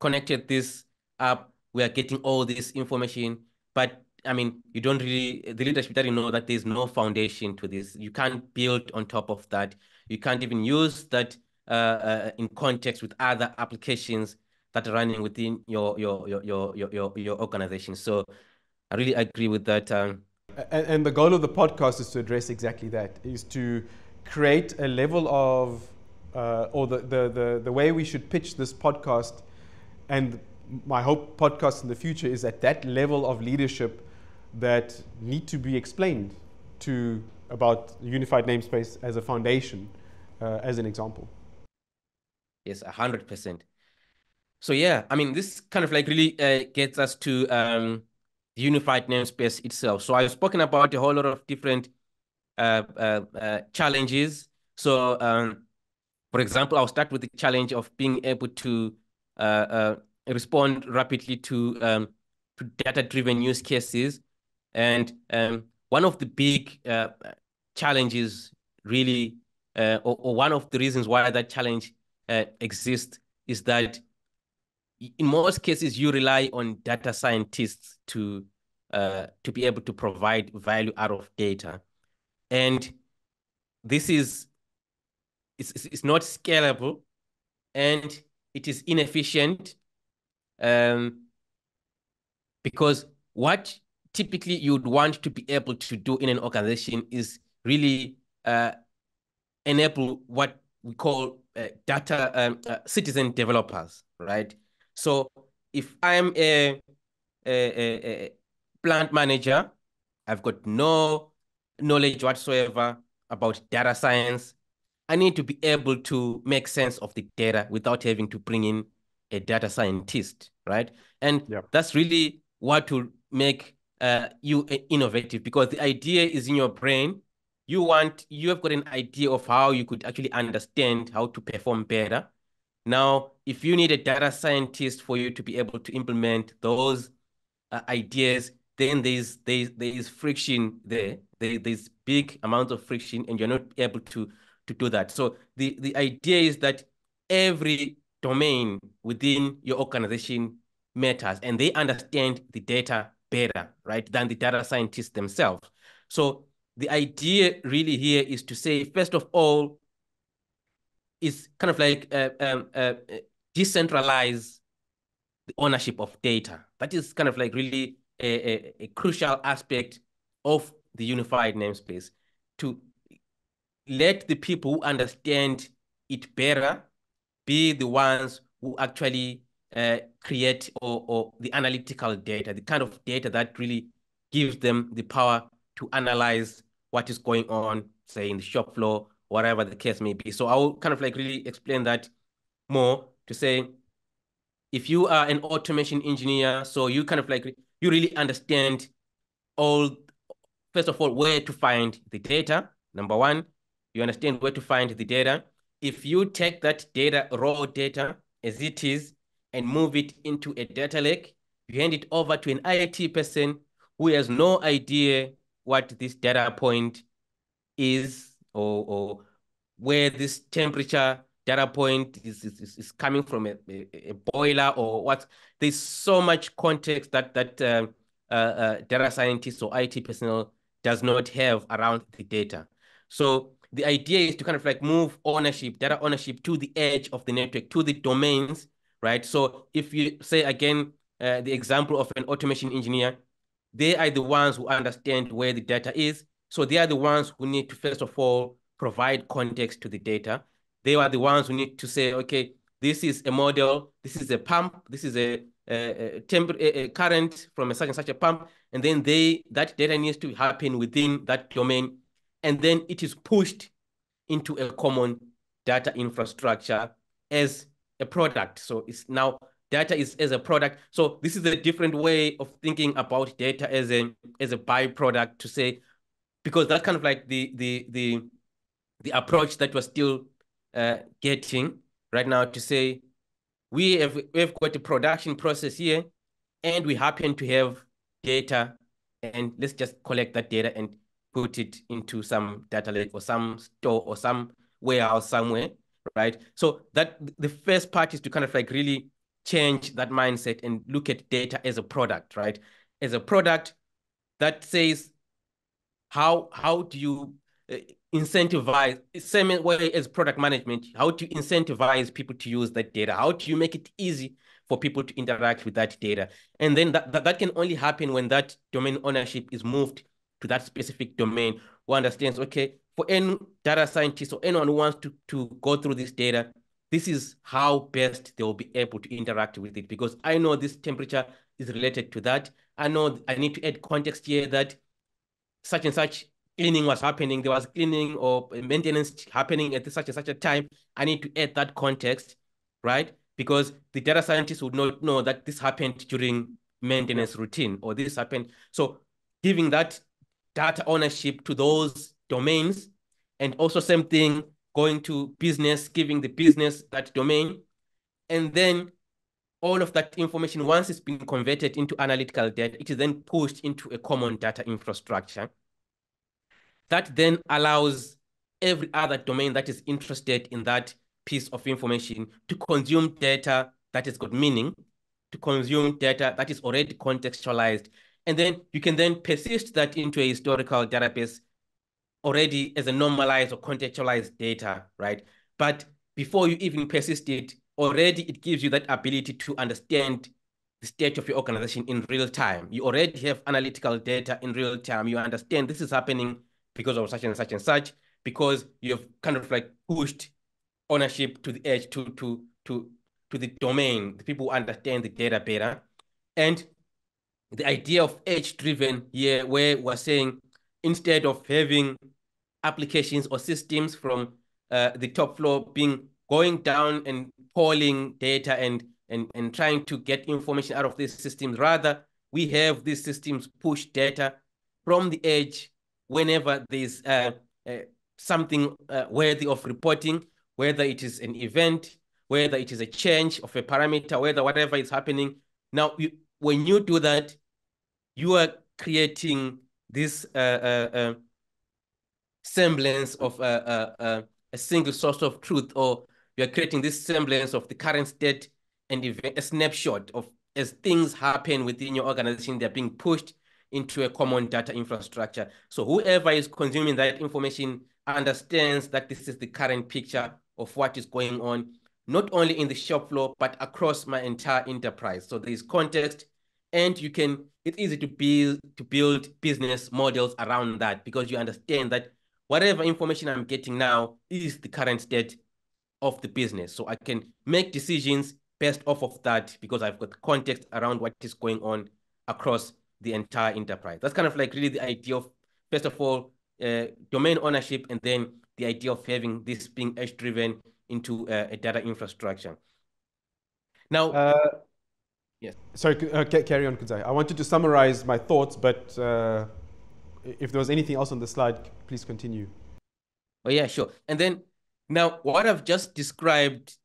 connected this up. We are getting all this information, but I mean, you don't really the leadership doesn't know that there's no foundation to this. You can't build on top of that. You can't even use that uh, uh, in context with other applications that are running within your your your your your your, organization. So I really agree with that. Um, and, and the goal of the podcast is to address exactly that: is to create a level of uh, or the, the, the, the way we should pitch this podcast and my hope podcast in the future is at that level of leadership that need to be explained to about unified namespace as a foundation, uh, as an example. Yes, 100%. So yeah, I mean, this kind of like really uh, gets us to um, the unified namespace itself. So I've spoken about a whole lot of different uh, uh, uh, challenges. So um, for example, I'll start with the challenge of being able to uh, respond rapidly to, um, to data-driven use cases. And um, one of the big uh, challenges really, or, or, one of the reasons why that challenge exists is that in most cases, you rely on data scientists to uh, to be able to provide value out of data, and this is it's, it's not scalable, and it is inefficient, um, because what typically you'd want to be able to do in an organization is really uh, enable what we call uh, data um, uh, citizen developers, right? So if I'm a, a, a, plant manager, I've got no knowledge whatsoever about data science. I need to be able to make sense of the data without having to bring in a data scientist, right? And that's really what will make uh, you innovative because the idea is in your brain. You want, you have got an idea of how you could actually understand how to perform better. Now, if you need a data scientist for you to be able to implement those uh, ideas, then there's, there's, there is friction there. there. There's big amount of friction and you're not able to, to do that. So the, the idea is that every domain within your organization matters and they understand the data better, right, than the data scientists themselves. So the idea really here is to say, first of all, is kind of like uh, um, uh, decentralize the ownership of data. That is kind of like really a, a, a crucial aspect of the unified namespace to let the people who understand it better be the ones who actually uh, create or, or the analytical data, the kind of data that really gives them the power to analyze what is going on, say in the shop floor whatever the case may be. So I will kind of like really explain that more to say, if you are an automation engineer, so you kind of like, you really understand all, first of all, where to find the data. Number one, you understand where to find the data. If you take that data, raw data as it is, and move it into a data lake, you hand it over to an IT person who has no idea what this data point is or, or where this temperature data point is, is, is coming from a, a, boiler or what. There's so much context that, that uh, uh, uh, data scientists or IT personnel does not have around the data. So the idea is to kind of like move ownership, data ownership to the edge of the network, to the domains, right? So if you say again, uh, the example of an automation engineer, they are the ones who understand where the data is. So they are the ones who need to, first of all, provide context to the data. They are the ones who need to say, okay, this is a model, this is a pump, this is a, a, a, a, current from a such and such a pump, and then they that data needs to happen within that domain, and then it is pushed into a common data infrastructure as a product. So it's now data is as a product. So this is a different way of thinking about data as a as a byproduct to say, because that's kind of like the the the the approach that we're still uh, getting right now to say we have we've got a production process here, and we happen to have data, and let's just collect that data and put it into some data lake or some store or some warehouse somewhere, right? So that the first part is to kind of like really change that mindset and look at data as a product, right? As a product that says how how do you uh, incentivize same way as product management how to incentivize people to use that data how do you make it easy for people to interact with that data and then that, that, that can only happen when that domain ownership is moved to that specific domain who understands okay for any data scientist or anyone who wants to, to go through this data this is how best they will be able to interact with it because i know this temperature is related to that i know i need to add context here that such and such cleaning was happening, there was cleaning or maintenance happening at such and such a time. I need to add that context, right? Because the data scientist would not know that this happened during maintenance routine or this happened. So giving that data ownership to those domains and also same thing going to business, giving the business that domain. And then all of that information, once it's been converted into analytical data, it is then pushed into a common data infrastructure. That then allows every other domain that is interested in that piece of information to consume data that has got meaning, to consume data that is already contextualized. And then you can then persist that into a historical database already as a normalized or contextualized data, right? But before you even persist it, already it gives you that ability to understand the state of your organization in real time. You already have analytical data in real time. You understand this is happening because of such and such and such, because you've kind of like pushed ownership to the edge, to to to to the domain, the people who understand the data better. And the idea of edge-driven here, where we're saying instead of having applications or systems from uh, the top floor being going down and polling data and, and, and trying to get information out of these systems. Rather, we have these systems push data from the edge whenever there's uh, uh, something uh, worthy of reporting, whether it is an event, whether it is a change of a parameter, whether whatever is happening. Now, you, when you do that, you are creating this uh, uh, uh, semblance of a a single source of truth, or you're creating this semblance of the current state and a snapshot of as things happen within your organization, they're being pushed into a common data infrastructure. So whoever is consuming that information understands that this is the current picture of what is going on, not only in the shop floor, but across my entire enterprise. So there is context and you can, it's easy to build, to build business models around that because you understand that whatever information I'm getting now is the current state of the business. So I can make decisions based off of that because I've got context around what is going on across the entire enterprise. That's kind of like really the idea of, first of all, uh, domain ownership, and then the idea of having this being edge driven into uh, a data infrastructure. Now, uh, yes. Sorry, uh, carry on, Kudzai. I wanted to summarize my thoughts, but uh, if there was anything else on the slide, please continue. Oh yeah, sure. And then now what I've just described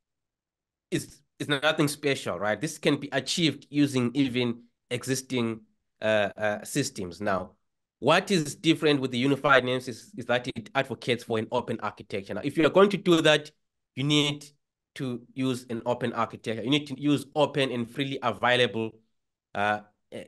is is nothing special, right? This can be achieved using even existing uh, uh, systems. Now, what is different with the unified names is, is that it advocates for an open architecture. Now, if you're going to do that, you need to use an open architecture. You need to use open and freely available uh,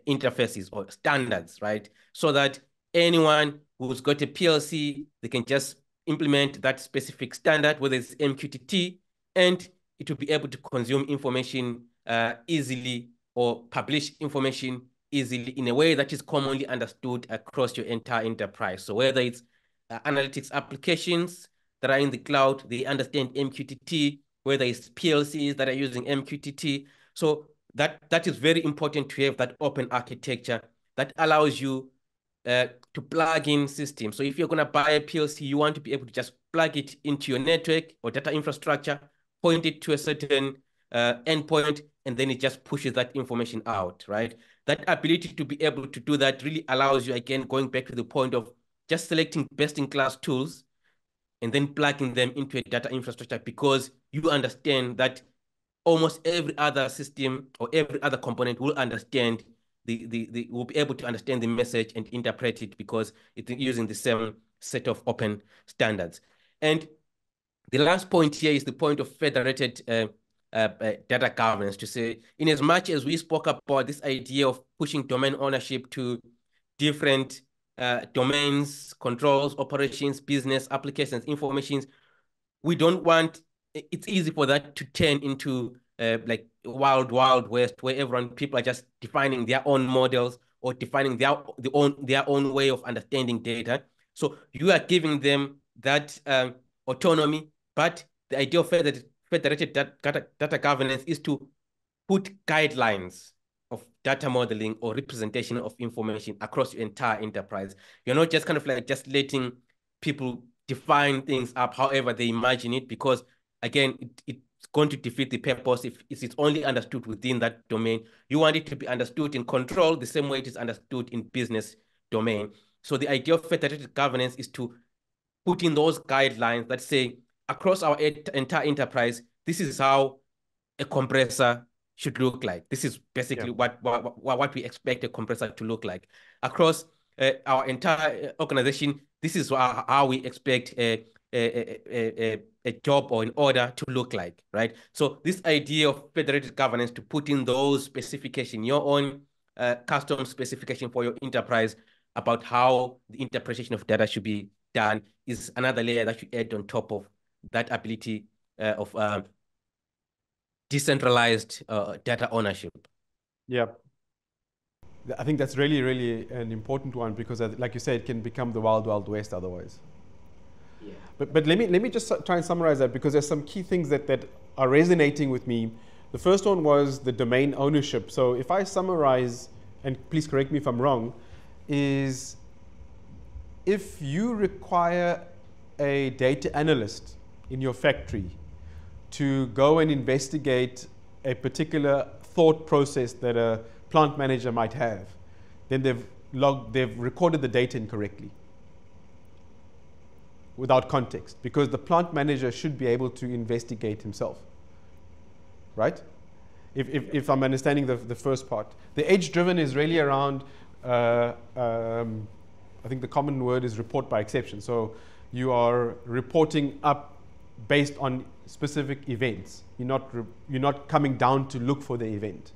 interfaces or standards, right? So that anyone who's got a PLC, they can just implement that specific standard, whether it's MQTT, and it will be able to consume information uh, easily or publish information easily in a way that is commonly understood across your entire enterprise. So whether it's uh, analytics applications that are in the cloud, they understand MQTT, whether it's PLCs that are using MQTT. So that, that is very important to have that open architecture that allows you uh, to plug in systems. So if you're going to buy a PLC, you want to be able to just plug it into your network or data infrastructure, point it to a certain uh, endpoint, and then it just pushes that information out, right? That ability to be able to do that really allows you, again, going back to the point of just selecting best-in-class tools and then plugging them into a data infrastructure because you understand that almost every other system or every other component will understand the, the, the will be able to understand the message and interpret it because it's using the same set of open standards. And the last point here is the point of federated uh, uh, uh, data governance to say, in as much as we spoke about this idea of pushing domain ownership to different uh, domains, controls, operations, business, applications, informations, we don't want, it's easy for that to turn into uh, like wild wild west where everyone people are just defining their own models or defining their the own their own way of understanding data so you are giving them that um, autonomy but the idea of federated, federated data, data governance is to put guidelines of data modeling or representation of information across your entire enterprise. You're not just kind of like just letting people define things up however they imagine it, because again, it, it's going to defeat the purpose if it's only understood within that domain. You want it to be understood in control the same way it is understood in business domain. So the idea of federated governance is to put in those guidelines that say across our entire enterprise, this is how a compressor should look like. This is basically yeah. what, what, what we expect a compressor to look like. Across uh, our entire uh, organization, this is how we expect a, a, job or an order to look like, right? So this idea of federated governance to put in those specification, your own uh, custom specification for your enterprise about how the interpretation of data should be done is another layer that you add on top of that ability uh, of um, decentralized uh, data ownership. Yeah. I think that's really, really an important one because, uh, like you said, it can become the wild, wild west otherwise. But, but let, me, let me just try and summarize that because there's some key things that, that are resonating with me. The first one was the domain ownership. So if I summarize, and please correct me if I'm wrong, is if you require a data analyst in your factory to go and investigate a particular thought process that a plant manager might have, then they've logged, they've recorded the data incorrectly without context because the plant manager should be able to investigate himself. Right? If, if, if I'm understanding the, the first part. The edge driven is really around, uh, um, I think the common word is report by exception. So you are reporting up based on specific events. You're not, you're not coming down to look for the event.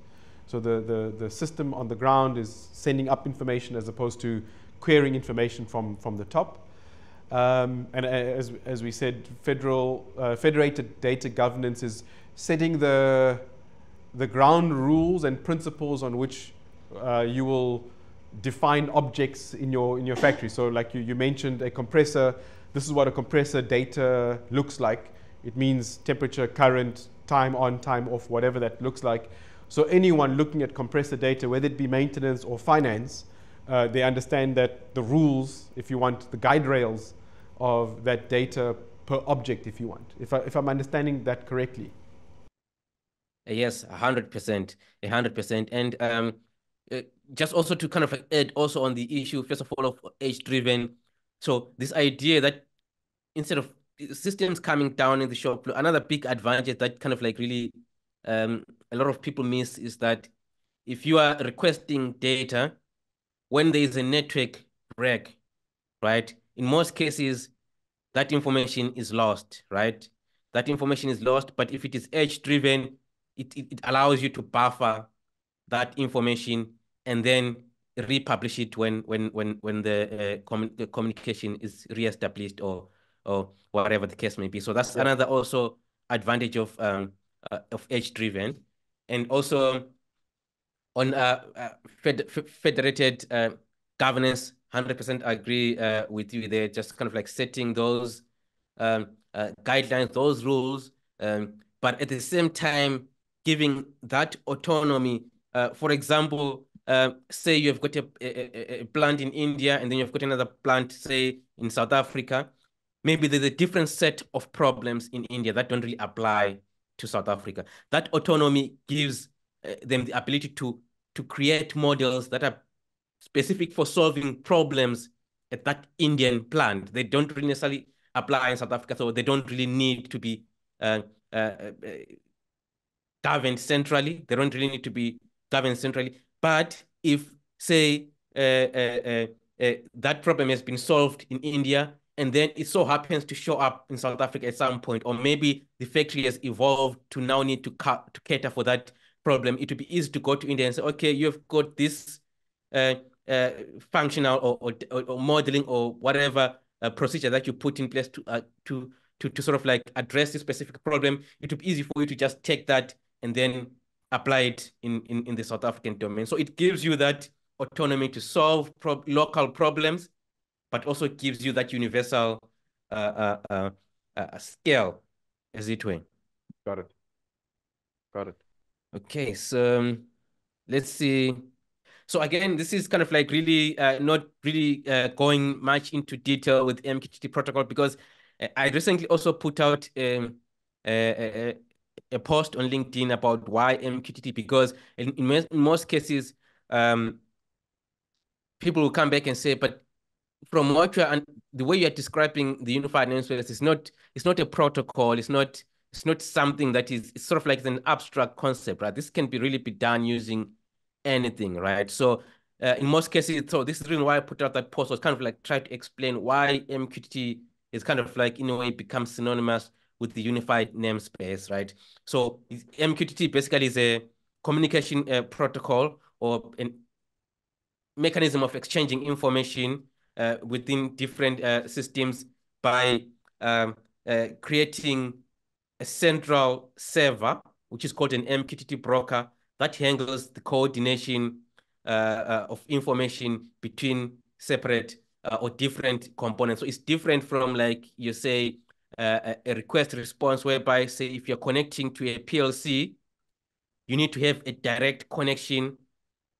So the, the, the system on the ground is sending up information as opposed to querying information from, from the top. Um, and as, as we said, federal, uh, federated data governance is setting the, the ground rules and principles on which uh, you will define objects in your, in your factory. So like you, you mentioned a compressor, this is what a compressor data looks like. It means temperature, current, time on, time off, whatever that looks like. So anyone looking at compressor data, whether it be maintenance or finance, uh, they understand that the rules, if you want, the guide rails of that data per object, if you want. If, I, if I'm understanding that correctly. Yes, 100%, 100%. And um, uh, just also to kind of add also on the issue, first of all, of edge-driven. so this idea that instead of systems coming down in the shop another big advantage that kind of like really um, a lot of people miss is that if you are requesting data, when there is a network break, right? In most cases, that information is lost, right? That information is lost, but if it is edge driven, it, it, it allows you to buffer that information and then republish it when when when when the, uh, the communication is reestablished or or whatever the case may be. So that's yeah. another also advantage of um uh, of edge driven, and also on uh, uh fed, federated uh, governance. Hundred percent agree uh, with you there. Just kind of like setting those um, uh, guidelines, those rules, um, but at the same time giving that autonomy. Uh, for example, uh, say you've got a, a, a, plant in India and then you've got another plant, say, in South Africa, maybe there's a different set of problems in India that don't really apply to South Africa. That autonomy gives uh, them the ability to, to create models that are specific for solving problems at that Indian plant. They don't really necessarily apply in South Africa, so they don't really need to be uh, uh, uh governed centrally. They don't really need to be governed centrally. But if, say, uh, uh, that problem has been solved in India, and then it so happens to show up in South Africa at some point, or maybe the factory has evolved to now need to, cut, to cater for that problem, it would be easy to go to India and say, okay, you've got this uh, uh, functional or, or, or, modeling or whatever uh, procedure that you put in place to, to, to, to sort of like address this specific problem. It would be easy for you to just take that and then applied in, in, in the South African domain. So it gives you that autonomy to solve pro local problems, but also gives you that universal uh, uh, uh, uh scale, as it were. Got it. Got it. Okay, so um, let's see. So again, this is kind of like really uh, not really uh, going much into detail with MQTT protocol because uh, I recently also put out um, a, a, a, post on LinkedIn about why MQTT because in, in, most, cases, um, people will come back and say, but from what you are, the way you're describing the unified namespace is not, it's not a protocol, it's not, it's not something that is, it's sort of like an abstract concept, right? This can be really be done using anything, right? So uh, in most cases, so this is the reason why I put out that post was kind of like try to explain why MQTT is kind of like in a way becomes synonymous with the unified namespace, right? So MQTT basically is a communication uh, protocol or a mechanism of exchanging information uh, within different uh, systems by um, uh, creating a central server, which is called an MQTT broker that handles the coordination uh, uh, of information between separate uh, or different components. So it's different from like you say uh, a request response whereby say if you're connecting to a PLC, you need to have a direct connection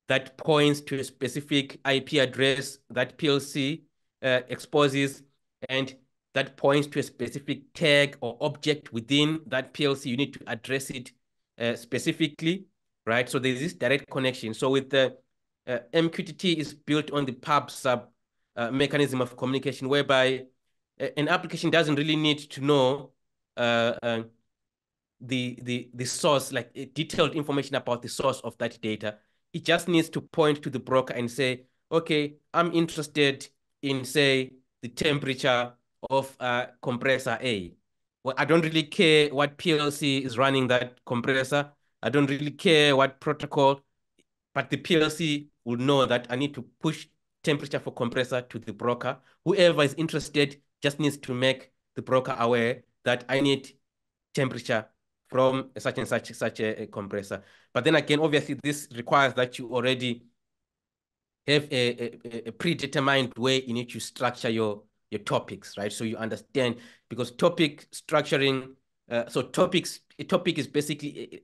that points to a specific IP address that PLC uh, exposes and that points to a specific tag or object within that PLC. You need to address it uh, specifically right? So there's this direct connection. So with the uh, MQTT is built on the pub sub uh, mechanism of communication, whereby uh, an application doesn't really need to know uh, uh, the the the source, like uh, detailed information about the source of that data. It just needs to point to the broker and say, okay, I'm interested in say the temperature of compressor A. Well, I don't really care what PLC is running that compressor. I don't really care what protocol, but the PLC will know that I need to push temperature for compressor to the broker. Whoever is interested just needs to make the broker aware that I need temperature from such and such such a, a compressor. But then again, obviously, this requires that you already have a, a, a, predetermined way in which you structure your your topics, right? So you understand because topic structuring. Uh, so topics a topic is basically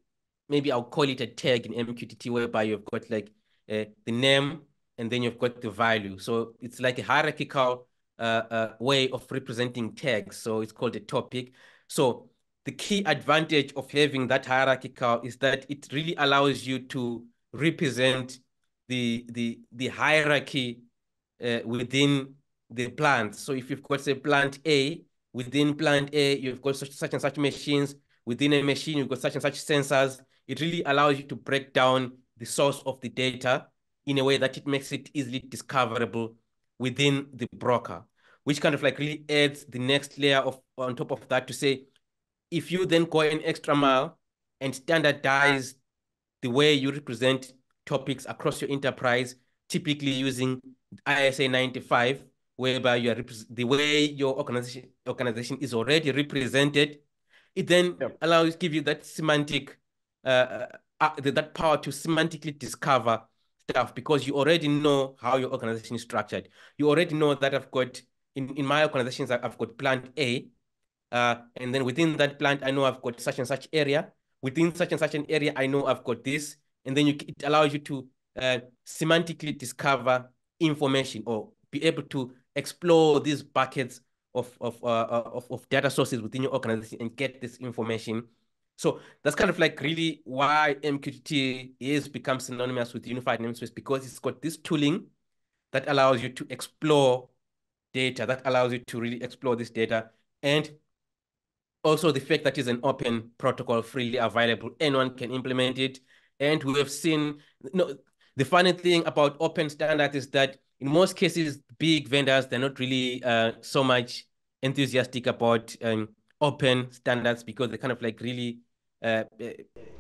maybe I'll call it a tag in MQTT whereby you've got like uh, the name and then you've got the value. So it's like a hierarchical uh, uh, way of representing tags. So it's called a topic. So the key advantage of having that hierarchical is that it really allows you to represent the the the hierarchy uh, within the plant. So if you've got say plant A, within plant A, you've got such, such and such machines. Within a machine, you've got such and such sensors it really allows you to break down the source of the data in a way that it makes it easily discoverable within the broker, which kind of like really adds the next layer of on top of that to say, if you then go an extra mile and standardize the way you represent topics across your enterprise, typically using ISA 95, whereby you are the way your organization organization is already represented, it then yep. allows give you that semantic uh, uh, that power to semantically discover stuff because you already know how your organization is structured. You already know that I've got, in, in my organizations, I've got plant A, uh, and then within that plant, I know I've got such and such area. Within such and such an area, I know I've got this. And then you, it allows you to uh, semantically discover information or be able to explore these buckets of, of, uh, uh of, of data sources within your organization and get this information so that's kind of like really why MQTT is become synonymous with unified namespace because it's got this tooling that allows you to explore data, that allows you to really explore this data. And also the fact that it's an open protocol freely available, anyone can implement it. And we have seen, you know, the funny thing about open standards is that in most cases, big vendors, they're not really uh, so much enthusiastic about um, open standards because they kind of like really uh, There's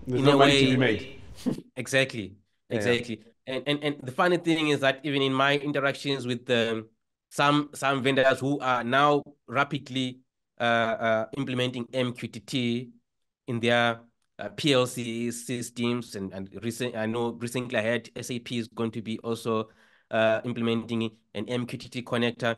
in no a way to be made. exactly, exactly. Yeah. And, and and the funny thing is that even in my interactions with um, some some vendors who are now rapidly uh, uh, implementing MQTT in their uh, PLC systems, and and recent I know recently I had SAP is going to be also uh, implementing an MQTT connector.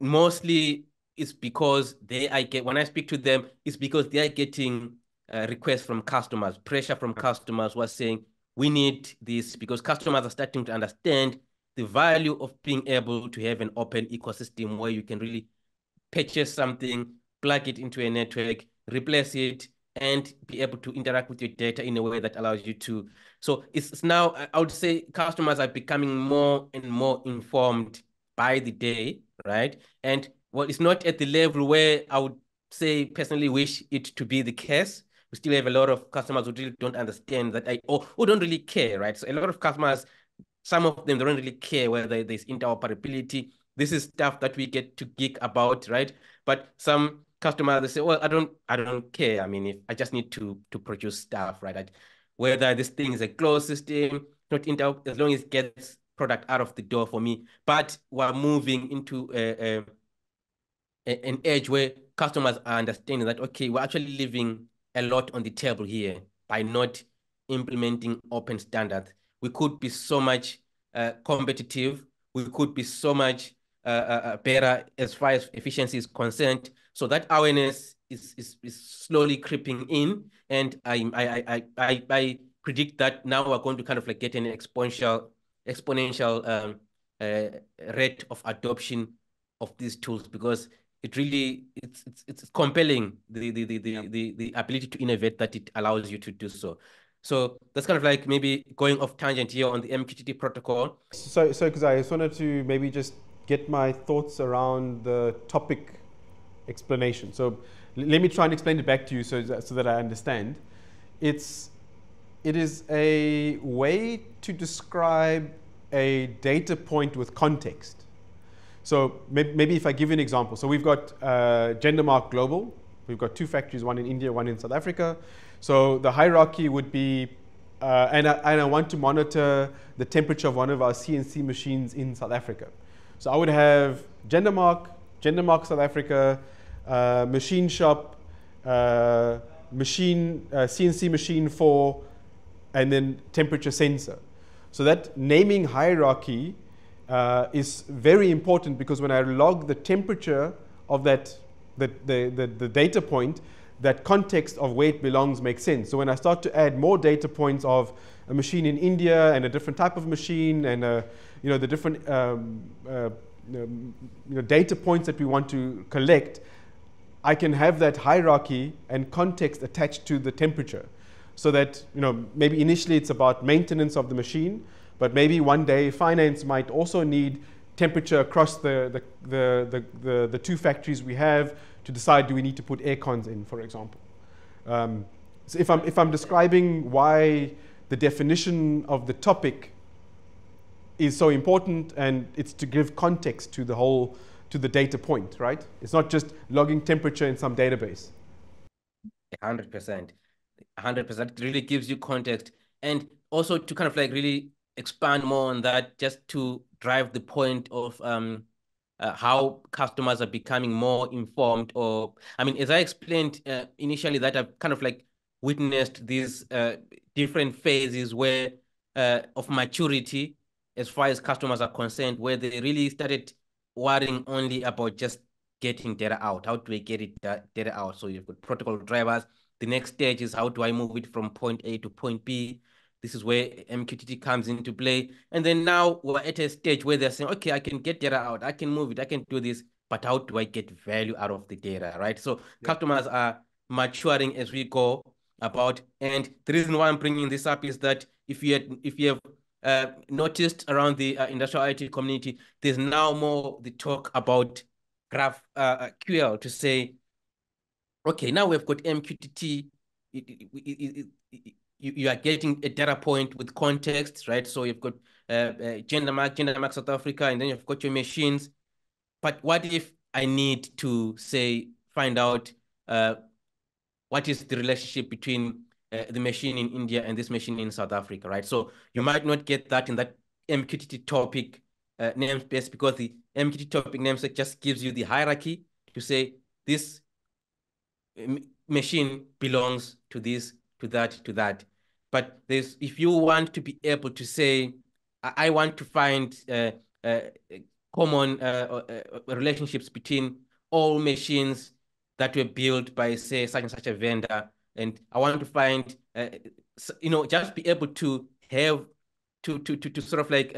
Mostly, it's because they I get when I speak to them, it's because they are getting uh, requests from customers, pressure from customers was saying, we need this because customers are starting to understand the value of being able to have an open ecosystem where you can really purchase something, plug it into a network, replace it, and be able to interact with your data in a way that allows you to. So it's, it's now, I would say customers are becoming more and more informed by the day, right? And well, it's not at the level where I would say personally wish it to be the case. We still have a lot of customers who really don't understand that I or who don't really care, right? So a lot of customers, some of them don't really care whether there's interoperability. This is stuff that we get to geek about, right? But some customers they say, well, I don't, I don't care. I mean, if I just need to to produce stuff, right? I, whether this thing is a closed system, not inter, as long as it gets product out of the door for me. But we're moving into a, a an edge where customers are understanding that okay, we're actually leaving a lot on the table here by not implementing open standards. We could be so much uh, competitive. We could be so much uh, uh, uh better as far as efficiency is concerned. So that awareness is, is, is slowly creeping in. And I, I, I, I, I predict that now we're going to kind of like get an exponential, exponential um, uh, rate of adoption of these tools because it really it's it's, it's compelling the the, the the the the ability to innovate that it allows you to do so. So that's kind of like maybe going off tangent here on the MQTT protocol. So so because I just wanted to maybe just get my thoughts around the topic explanation. So let me try and explain it back to you so that, so that I understand. It's it is a way to describe a data point with context. So maybe if I give you an example. So we've got uh, GenderMark Global. We've got two factories, one in India, one in South Africa. So the hierarchy would be, uh, and, I, and I want to monitor the temperature of one of our CNC machines in South Africa. So I would have GenderMark, GenderMark South Africa, uh, machine shop, uh, machine, CNC uh, machine 4, and then temperature sensor. So that naming hierarchy uh, is very important because when I log the temperature of that, the, the, the, the, data point, that context of where it belongs makes sense. So when I start to add more data points of a machine in India and a different type of machine and uh, you know, the different um, uh, you know, data points that we want to collect, I can have that hierarchy and context attached to the temperature. So that you know, maybe initially it's about maintenance of the machine, but maybe one day finance might also need temperature across the, the, the, the, the, two factories we have to decide do we need to put air cons in, for example. Um, so if I'm, if I'm describing why the definition of the topic is so important and it's to give context to the whole, to the data point, right? It's not just logging temperature in some database. 100%. 100%. Really gives you context. And also to kind of like really expand more on that just to drive the point of um, uh, how customers are becoming more informed or i mean as i explained uh, initially that i've kind of like witnessed these uh, different phases where uh, of maturity as far as customers are concerned where they really started worrying only about just getting data out. How do i get it data out? So you've got protocol drivers. The next stage is how do i move it from point a to point b this is where MQTT comes into play. And then now we're at a stage where they're saying, okay, I can get data out, I can move it, I can do this, but how do I get value out of the data, right? So yeah. customers are maturing as we go about. And the reason why I'm bringing this up is that if you had, if you have uh, noticed around the uh, industrial IT community, there's now more the talk about graph uh, QL to say, okay, now we've got MQTT. It, it, it, you, you are getting a data point with context, right? So you've got uh, uh, gender mark, gender mark South Africa, and then you've got your machines. But what if I need to say find out uh, what is the relationship between uh, the machine in India and this machine in South Africa, right? So you might not get that in that MQTT topic uh, namespace because the MQTT topic namespace just gives you the hierarchy to say this machine belongs to this, to that, to that. But there's if you want to be able to say, I, want to find uh, uh, common uh, uh, uh, relationships between all machines that were built by say such and such a vendor, and I want to find, uh, you know, just be able to have to to to, to sort of like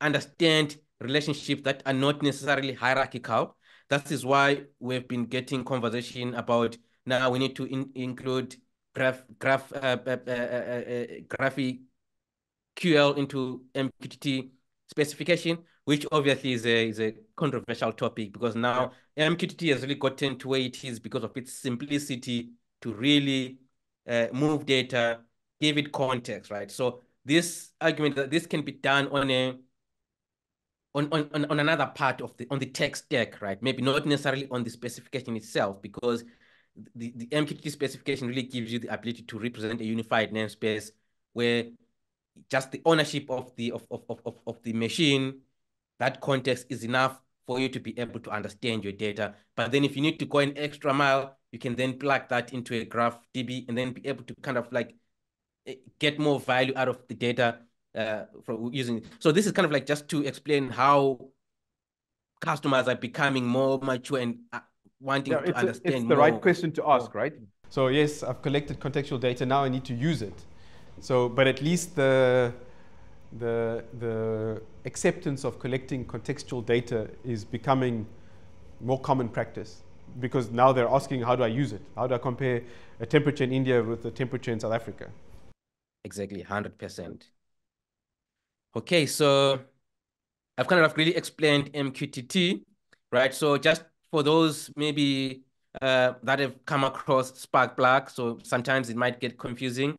understand relationships that are not necessarily hierarchical. That is why we've been getting conversation about now we need to in, include graph graph uh, uh, uh, uh graphic QL into MQTT specification, which obviously is a is a controversial topic because now yeah. MQTT has really gotten to where it is because of its simplicity to really uh, move data, give it context, right? So this argument that this can be done on a on, on, on another part of the on the tech stack, right? Maybe not necessarily on the specification itself, because the, the MQTT specification really gives you the ability to represent a unified namespace where just the ownership of the of, of, of, of the machine, that context is enough for you to be able to understand your data. But then if you need to go an extra mile, you can then plug that into a graph DB and then be able to kind of like eh, get more value out of the data uh, from using. So this is kind of like just to explain how customers are becoming more mature and uh, wanting yeah, to understand. A, it's the right question to ask, right? So yes, I've collected contextual data. Now I need to use it. So, but at least the the the acceptance of collecting contextual data is becoming more common practice because now they're asking how do I use it? How do I compare a temperature in India with the temperature in South Africa? Exactly, 100%. Okay, so I've kind of really explained MQTT, right? So just for those maybe uh, that have come across Sparkplug, so sometimes it might get confusing.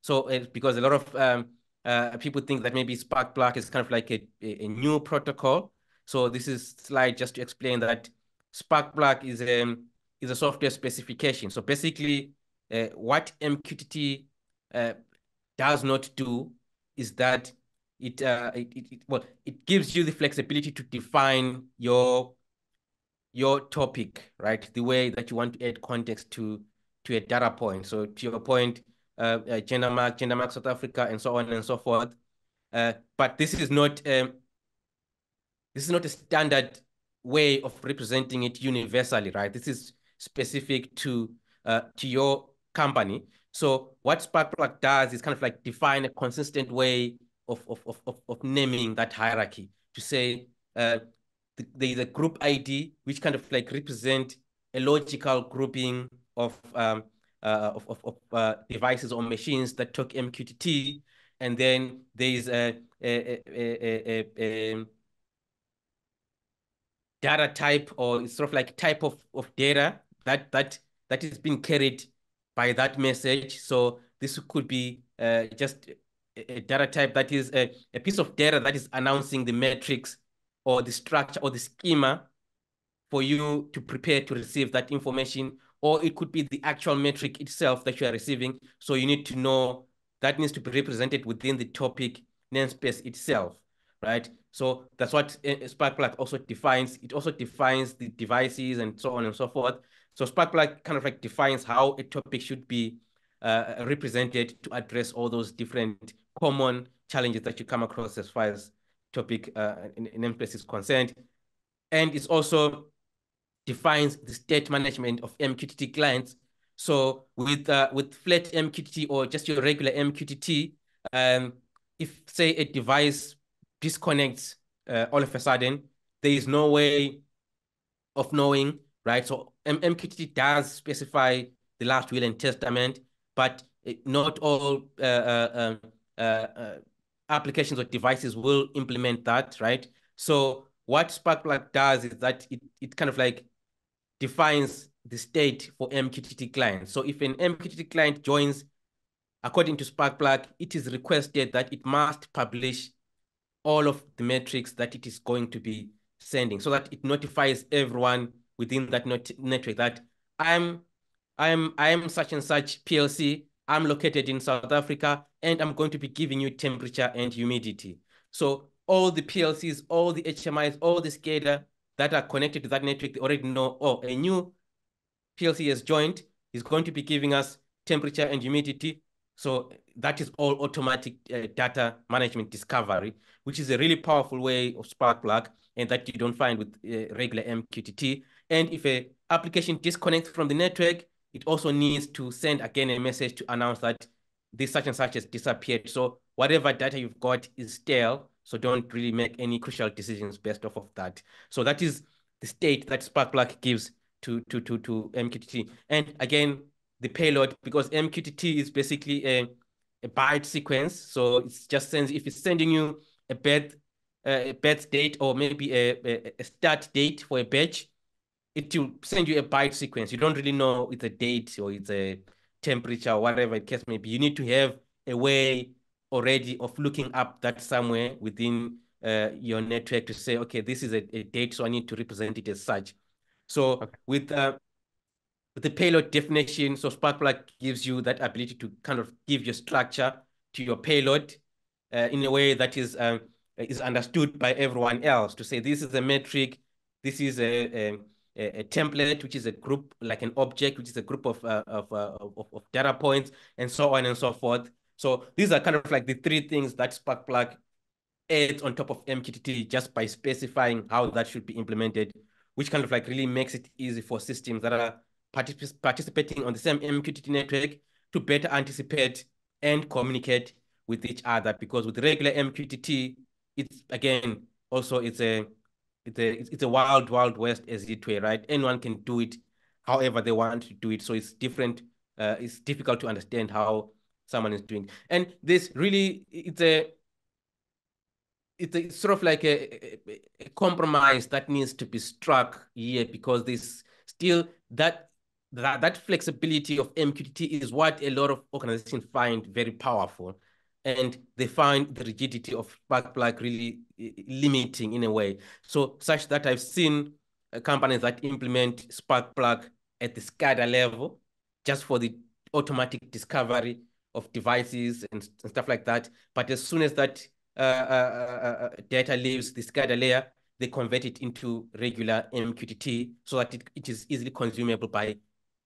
So it's because a lot of um, uh, people think that maybe Sparkplug is kind of like a, a, new protocol. So this is slide just to explain that Sparkplug is a, um, is a software specification. So basically, uh, what MQTT uh, does not do is that it, uh, it, it, it, well, it gives you the flexibility to define your your topic, right? The way that you want to add context to to a data point. So to your point, uh, uh, GenderMark, GenderMark South Africa, and so on and so forth. Uh, but this is not um, this is not a standard way of representing it universally, right? This is specific to uh, to your company. So what Spark Sparkplug does is kind of like define a consistent way of, of, of, of naming that hierarchy to say uh, there is a group ID which kind of like represent a logical grouping of um, uh, of, of, of uh, devices or machines that took MQTT, and then there is a, a, a, a, data type or sort of like type of, of data that that that is being carried by that message. So this could be uh, just a data type that is a, a piece of data that is announcing the metrics or the structure or the schema for you to prepare to receive that information, or it could be the actual metric itself that you are receiving. So you need to know that needs to be represented within the topic namespace itself, right? So that's what Sparkplug also defines. It also defines the devices and so on and so forth. So Sparkplug kind of like defines how a topic should be uh, represented to address all those different common challenges that you come across as far as topic uh, namespace is concerned. And it also defines the state management of MQTT clients. So with uh, with flat MQTT or just your regular MQTT, um, if say a device disconnects uh, all of a sudden, there is no way of knowing, right? So M MQTT does specify the last will and testament, but not all uh, uh, um, uh, uh, applications or devices will implement that, right? So what Sparkplug does is that it, it kind of like defines the state for MQTT clients. So if an MQTT client joins, according to Sparkplug, it is requested that it must publish all of the metrics that it is going to be sending so that it notifies everyone within that network that I'm I'm I'm such and such PLC I'm located in South Africa and I'm going to be giving you temperature and humidity. So all the PLCs, all the HMIs, all the SCADA that are connected to that network, they already know, oh, a new PLC has joined, is going to be giving us temperature and humidity. So that is all automatic uh, data management discovery, which is a really powerful way of Sparkplug and that you don't find with uh, regular MQTT. And if a application disconnects from the network, it also needs to send again a message to announce that this such and such has disappeared. So whatever data you've got is stale. So don't really make any crucial decisions based off of that. So that is the state that Sparkplug gives to, to, to, to MQTT. And again, the payload, because MQTT is basically a, a byte sequence. So it's just sends, if it's sending you a uh, a birth date or maybe a, a start date for a batch, it will send you a byte sequence. You don't really know it's a date or it's a temperature, whatever the case may be. You need to have a way already of looking up that somewhere within uh, your network to say, okay, this is a, a, date, so I need to represent it as such. So okay. with, uh, with the payload definition, so Sparkplug gives you that ability to kind of give your structure to your payload uh, in a way that is um, is understood by everyone else to say this is a metric, this is a, a a, template, which is a group, like an object, which is a group of, uh, of, uh, of, of, data points, and so on and so forth. So these are kind of like the three things that Sparkplug adds on top of MQTT just by specifying how that should be implemented, which kind of like really makes it easy for systems that are particip participating on the same MQTT network to better anticipate and communicate with each other. Because with regular MQTT, it's again also it's a it's a it's a wild wild west as it were right? Anyone can do it however they want to do it. So it's different uh, it's difficult to understand how someone is doing. And this really it's a it's a, sort of like a, a, a, compromise that needs to be struck here because there's still that that that flexibility of MQTT is what a lot of organizations find very powerful and they find the rigidity of Sparkplug really limiting in a way. So such that I've seen uh, companies that implement Sparkplug at the SCADA level just for the automatic discovery of devices and, and stuff like that. But as soon as that uh, uh, uh, uh data leaves the SCADA layer, they convert it into regular MQTT so that it, it is easily consumable by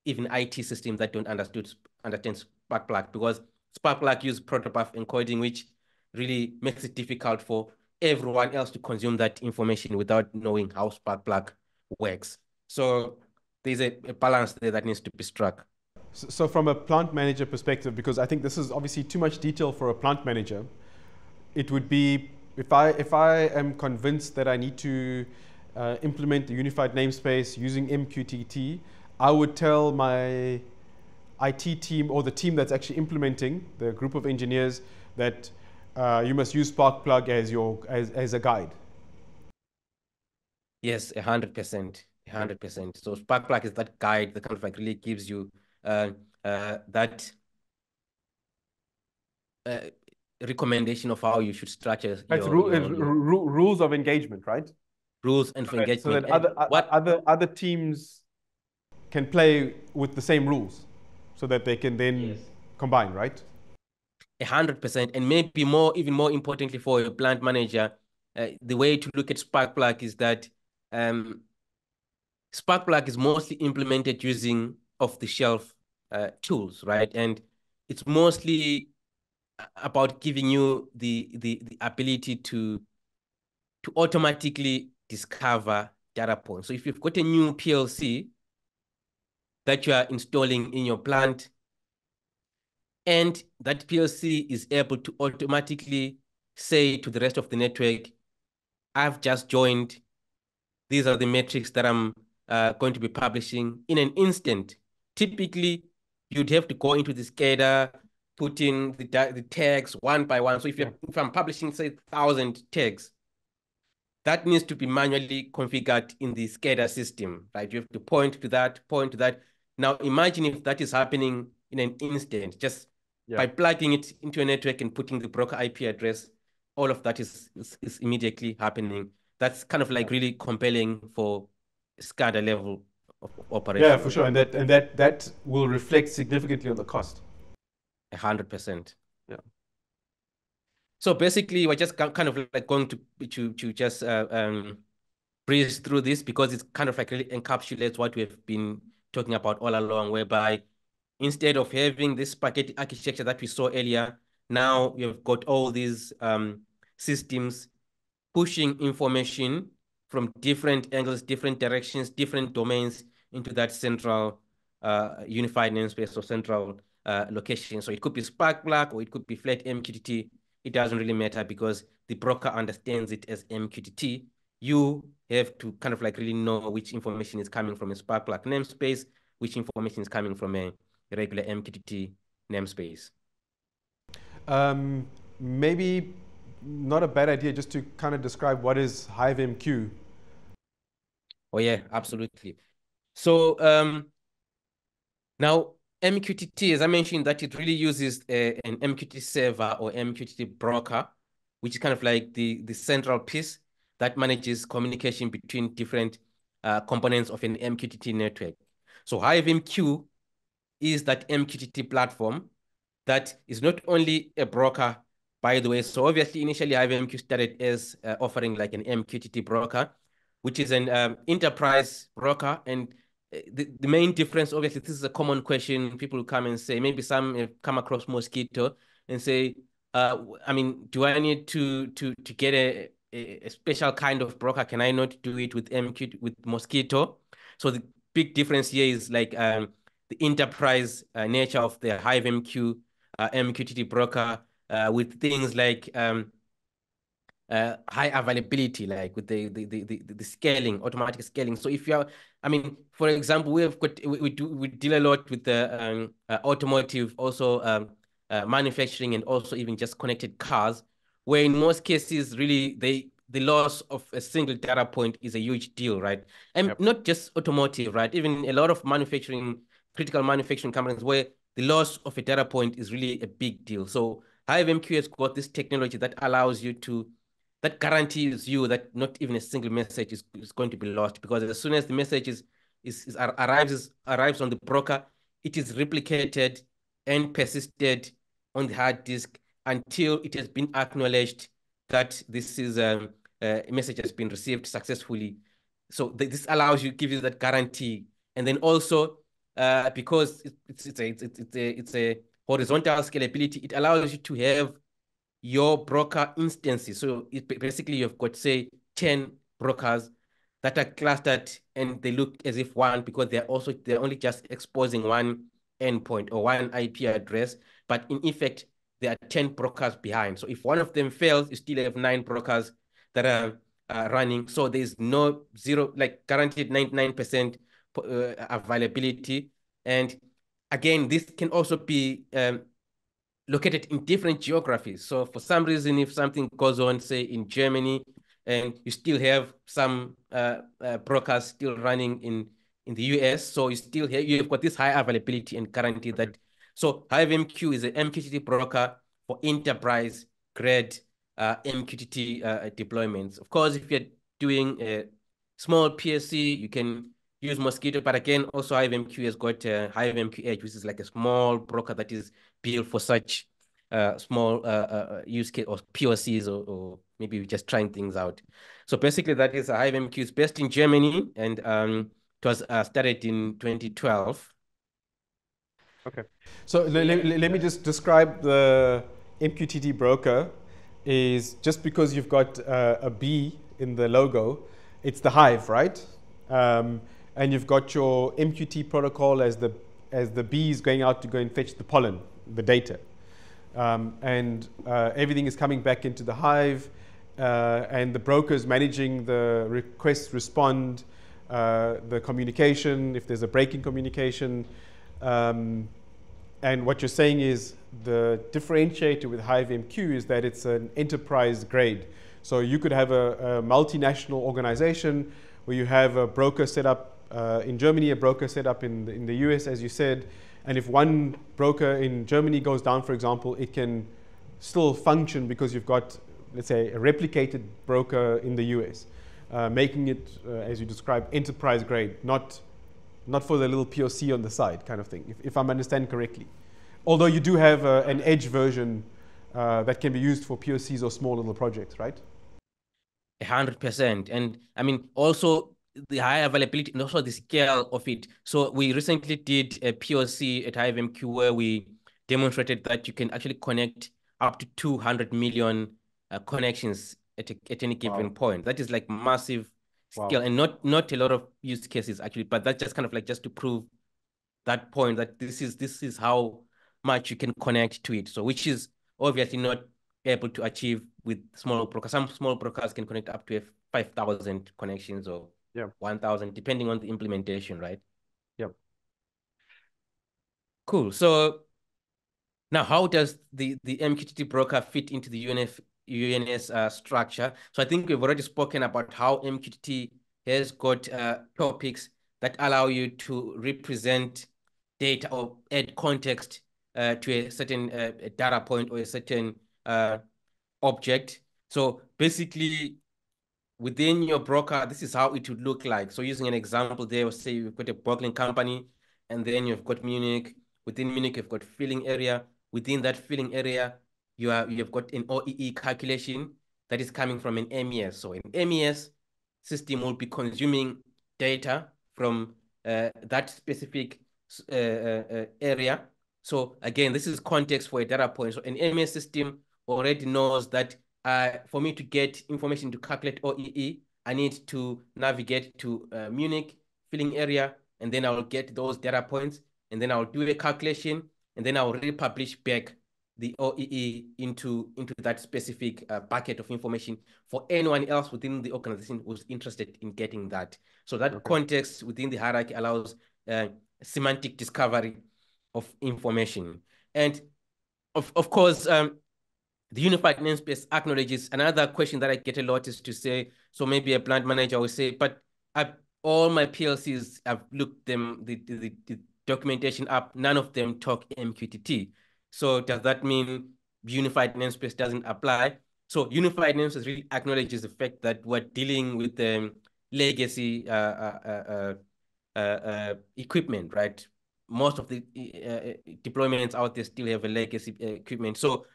even IT systems that don't understood, understand Sparkplug because Sparkplug use protobuf encoding, which really makes it difficult for everyone else to consume that information without knowing how Sparkplug works. So there's a, a balance there that needs to be struck. So, so, from a plant manager perspective, because I think this is obviously too much detail for a plant manager, it would be if I if I am convinced that I need to uh, implement the unified namespace using MQTT, I would tell my IT team or the team that's actually implementing the group of engineers that uh, you must use Sparkplug as your as, as a guide. Yes, a hundred percent, a hundred percent. So Sparkplug is that guide that kind of like really gives you uh, uh, that uh, recommendation of how you should structure. Your, your, your, rules of engagement, right? Rules and right. engagement. So that other, what, other other teams can play with the same rules so that they can then yes. combine, right? A hundred percent, and maybe more, even more importantly for a plant manager, uh, the way to look at Sparkplug is that um, Sparkplug is mostly implemented using off-the-shelf uh, tools, right? And it's mostly about giving you the, the the ability to to automatically discover data points. So if you've got a new PLC, that you are installing in your plant. And that PLC is able to automatically say to the rest of the network, I've just joined. These are the metrics that I'm uh, going to be publishing in an instant. Typically, you'd have to go into the SCADA, put in the, the tags one by one. So if, you're, if I'm publishing, say, 1,000 tags, that needs to be manually configured in the SCADA system, right? You have to point to that, point to that. Now imagine if that is happening in an instant, just yeah. by plugging it into a network and putting the broker IP address, all of that is, is, is immediately happening. That's kind of like really compelling for SCADA level of operation. Yeah, for sure. And that and that that will reflect significantly on the cost. A hundred percent. Yeah. So basically, we're just kind of like going to to to just uh, um, breeze through this because it's kind of like really encapsulates what we have been talking about all along, whereby instead of having this spaghetti architecture that we saw earlier, now you've got all these um, systems pushing information from different angles, different directions, different domains into that central uh, unified namespace or central uh, location. So it could be Sparkplug or it could be flat MQTT. It doesn't really matter because the broker understands it as MQTT. You have to kind of like really know which information is coming from a Sparkplug namespace, which information is coming from a regular MQTT namespace. Um, maybe not a bad idea just to kind of describe what is HiveMQ. Oh yeah, absolutely. So um, now MQTT, as I mentioned, that it really uses a, an MQTT server or MQTT broker, which is kind of like the, the central piece that manages communication between different uh, components of an MQTT network. So HiveMQ is that MQTT platform that is not only a broker, by the way. So obviously, initially HiveMQ started as uh, offering like an MQTT broker, which is an um, enterprise broker. And uh, the, the main difference, obviously, this is a common question. People come and say, maybe some have come across Mosquitto and say, uh, I mean, do I need to to to get a, a, special kind of broker? Can I not do it with MQ with Mosquitto? So the big difference here is like um, the enterprise uh, nature of the HiveMQ uh, MQTT broker uh, with things like um, uh, high availability, like with the, the, the, the, the scaling, automatic scaling. So if you are, I mean, for example, we have got, we, we do, we deal a lot with the um, uh, automotive, also um, uh, manufacturing and also even just connected cars, where in most cases, really, they, the loss of a single data point is a huge deal, right? And yep. not just automotive, right? Even a lot of manufacturing, critical manufacturing companies where the loss of a data point is really a big deal. So HiveMQ has got this technology that allows you to, that guarantees you that not even a single message is, is going to be lost because as soon as the message is, is, is arrives, is, arrives on the broker, it is replicated and persisted on the hard disk until it has been acknowledged that this is um, a message has been received successfully. So th this allows you, gives you that guarantee. And then also, uh, because it's, it's, a, it's, it's, a, it's a horizontal scalability, it allows you to have your broker instances. So it, basically you've got, say, 10 brokers that are clustered and they look as if one because they're also, they're only just exposing one endpoint or one IP address. But in effect, there are 10 brokers behind. So if one of them fails, you still have nine brokers that are uh, running. So there's no zero, like guaranteed 99% uh, availability. And again, this can also be um, located in different geographies. So for some reason, if something goes on, say in Germany, and you still have some uh, uh, brokers still running in in the US, so you still have you've got this high availability and guarantee that. So HiveMQ is an MQTT broker for enterprise grade uh, MQTT uh, deployments. Of course, if you're doing a small POC, you can use Mosquitto, but again, also HiveMQ has got uh, HiveMQ Edge, which is like a small broker that is built for such uh, small uh, uh, use case or POCs or, or maybe just trying things out. So basically that is HiveMQ is based in Germany and um, it was uh, started in 2012. Okay. So let, let, me just describe the MQTT broker is just because you've got uh, a B in the logo, it's the hive, right? Um, and you've got your MQT protocol as the as the bees going out to go and fetch the pollen, the data, um, and uh, everything is coming back into the hive, uh, and the brokers managing the request respond, uh, the communication if there's a break in communication, um, and what you're saying is the differentiator with HiveMQ is that it's an enterprise grade. So you could have a, a multinational organization where you have a broker set up uh, in Germany, a broker set up in the, in the US, as you said. And if one broker in Germany goes down, for example, it can still function because you've got, let's say, a replicated broker in the US, uh, making it, uh, as you described, enterprise grade, not, not for the little POC on the side kind of thing, if, if I'm understanding correctly. Although you do have uh, an edge version uh, that can be used for POCs or small little projects, right? A 100%. And I mean, also the high availability and also the scale of it. So we recently did a POC at HiveMQ where we demonstrated that you can actually connect up to 200 million uh, connections at, a, at any given wow. point. That is like massive scale wow. and not not a lot of use cases actually, but that's just kind of like just to prove that point that this is this is how much you can connect to it. So which is obviously not able to achieve with small brokers. Some small brokers can connect up to 5,000 connections or yeah. 1,000, depending on the implementation, right? Yep. Cool. So now how does the, the MQTT broker fit into the UNF, UNS uh, structure? So I think we've already spoken about how MQTT has got uh, topics that allow you to represent data or add context uh, to a certain uh, data point or a certain uh, object. So basically, within your broker, this is how it would look like. So using an example there, say you've got a bottling company, and then you've got Munich. Within Munich, you've got filling area. Within that filling area, you are you've got an OEE calculation that is coming from an MES. So an MES system will be consuming data from uh, that specific uh, uh, uh, area. So again, this is context for a data point. So an MES system already knows that uh, for me to get information to calculate OEE, I need to navigate to uh, Munich filling area, and then I will get those data points, and then I'll do a calculation, and then I'll republish back the OEE into, into that specific uh, bucket of information for anyone else within the organization who's interested in getting that. So that okay. context within the hierarchy allows uh, semantic discovery of information. And of, of course, um, the unified namespace acknowledges another question that I get a lot is to say, so maybe a plant manager will say, but I, all my PLCs, I've looked them, the, the, the documentation up, none of them talk MQTT. So does that mean unified namespace doesn't apply? So unified namespace really acknowledges the fact that we're dealing with um, legacy uh, uh, uh, uh, uh equipment, right? Most of the uh, deployments out there still have a legacy equipment. So